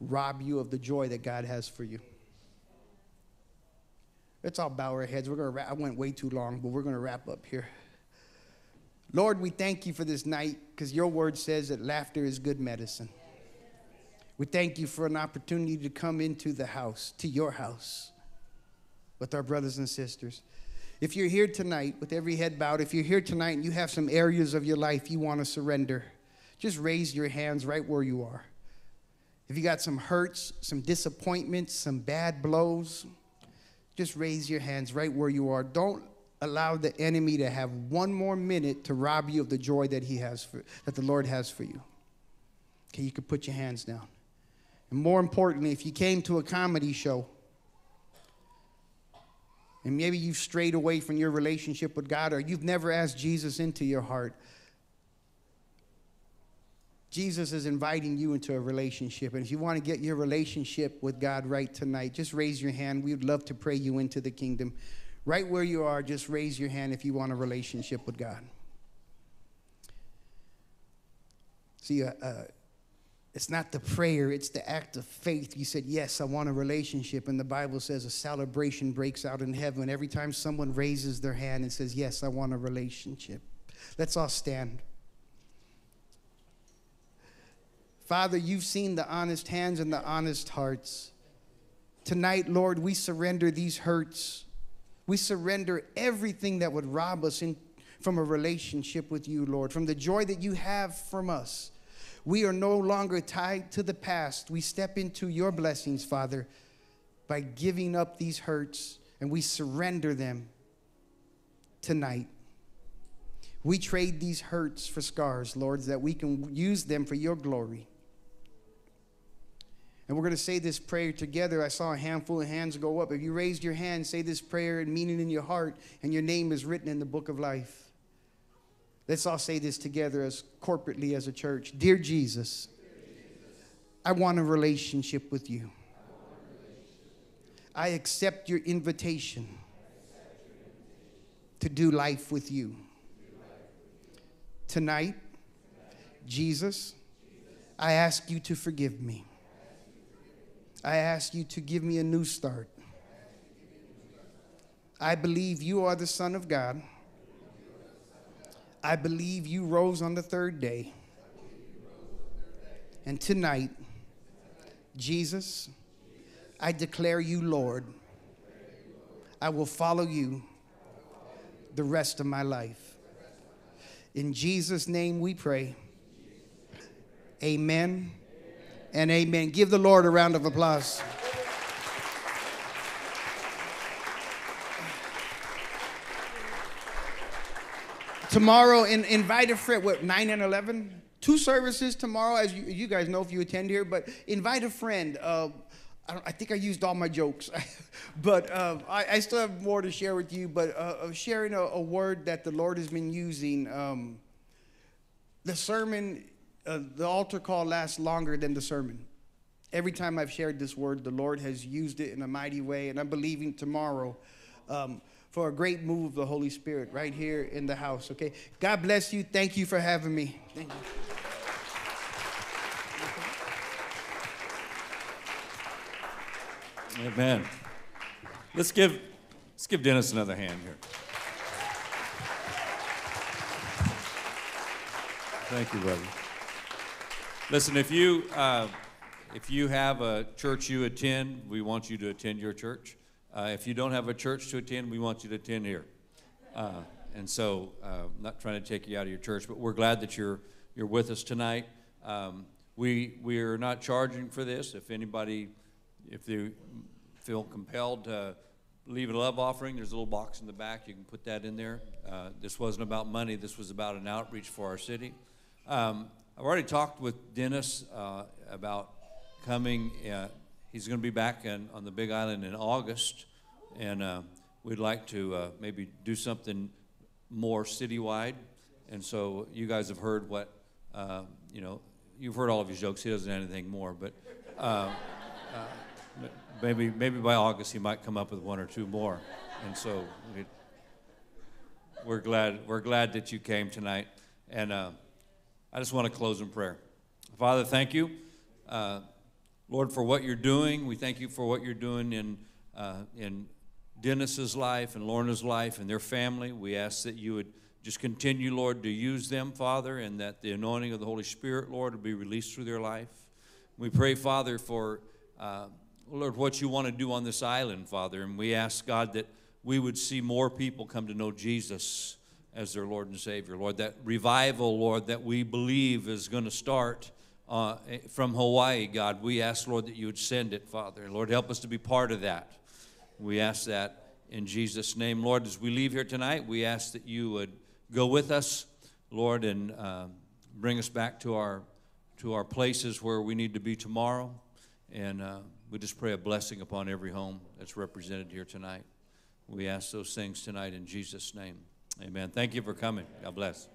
[SPEAKER 2] rob you of the joy that God has for you? Let's all bow our heads. We're gonna. Wrap, I went way too long, but we're gonna wrap up here. Lord, we thank you for this night because your word says that laughter is good medicine. We thank you for an opportunity to come into the house, to your house, with our brothers and sisters. If you're here tonight with every head bowed, if you're here tonight and you have some areas of your life you want to surrender, just raise your hands right where you are. If you got some hurts, some disappointments, some bad blows, just raise your hands right where you are. Don't allow the enemy to have one more minute to rob you of the joy that he has for, that the Lord has for you. Okay, you can put your hands down. And more importantly, if you came to a comedy show and maybe you've strayed away from your relationship with God or you've never asked Jesus into your heart, Jesus is inviting you into a relationship. And if you want to get your relationship with God right tonight, just raise your hand. We would love to pray you into the kingdom. Right where you are, just raise your hand if you want a relationship with God. See, uh, uh, it's not the prayer, it's the act of faith. You said, Yes, I want a relationship. And the Bible says a celebration breaks out in heaven every time someone raises their hand and says, Yes, I want a relationship. Let's all stand. Father, you've seen the honest hands and the honest hearts. Tonight, Lord, we surrender these hurts. We surrender everything that would rob us in, from a relationship with you, Lord, from the joy that you have from us. We are no longer tied to the past. We step into your blessings, Father, by giving up these hurts and we surrender them tonight. We trade these hurts for scars, Lord, that we can use them for your glory. And we're going to say this prayer together. I saw a handful of hands go up. If you raised your hand, say this prayer and mean it in your heart, and your name is written in the book of life. Let's all say this together as corporately as a church. Dear Jesus, I want a relationship with you. I accept your invitation to do life with you. Tonight, Jesus, I ask you to forgive me. I ask you to give me a new start. I believe you are the Son of God. I believe you rose on the third day. And tonight, Jesus, I declare you Lord. I will follow you the rest of my life. In Jesus' name we pray. Amen and amen. Give the Lord a round of applause. Tomorrow, in, invite a friend, what, 9 and 11? Two services tomorrow, as you, you guys know if you attend here, but invite a friend. Uh, I, I, think I used all my jokes, but uh, I, I, still have more to share with you. But uh, sharing a, a, word that the Lord has been using. Um, the sermon, uh, the altar call lasts longer than the sermon. Every time I've shared this word, the Lord has used it in a mighty way, and I'm believing tomorrow um, for a great move of the Holy Spirit right here in the house. Okay, God bless you. Thank you for having me. Thank you.
[SPEAKER 1] Amen. Let's give, let's give Dennis another hand here. Thank you, brother. Listen, if you, uh, if you have a church you attend, we want you to attend your church. Uh, if you don't have a church to attend, we want you to attend here. Uh, and so, uh, not trying to take you out of your church, but we're glad that you're, you're with us tonight. Um, we, we are not charging for this. If anybody, if they feel compelled to leave a love offering, there's a little box in the back. You can put that in there. Uh, this wasn't about money, this was about an outreach for our city. Um, I've already talked with Dennis uh, about coming. Uh, he's going to be back in, on the Big Island in August, and uh, we'd like to uh, maybe do something more citywide. And so you guys have heard what, uh, you know, you've heard all of his jokes. He doesn't have anything more, but uh, maybe maybe by August he might come up with one or two more. And so we, we're glad we're glad that you came tonight. And I just want to close in prayer. Father, thank you, uh, Lord, for what you're doing. We thank you for what you're doing in uh, in Dennis's life and Lorna's life and their family. We ask that you would just continue, Lord, to use them, Father, and that the anointing of the Holy Spirit, Lord, would be released through their life. We pray, Father, for uh, Lord, what you want to do on this island, Father, and we ask God that we would see more people come to know Jesus as their Lord and Savior. Lord, that revival, Lord, that we believe is going to start uh, from Hawaii, God, we ask, Lord, that you would send it, Father. And Lord, help us to be part of that. We ask that in Jesus' name. Lord, as we leave here tonight, we ask that you would go with us, Lord, and uh, bring us back to our, to our places where we need to be tomorrow. And uh, we just pray a blessing upon every home that's represented here tonight. We ask those things tonight in Jesus' name. Amen. Thank you for coming. God bless.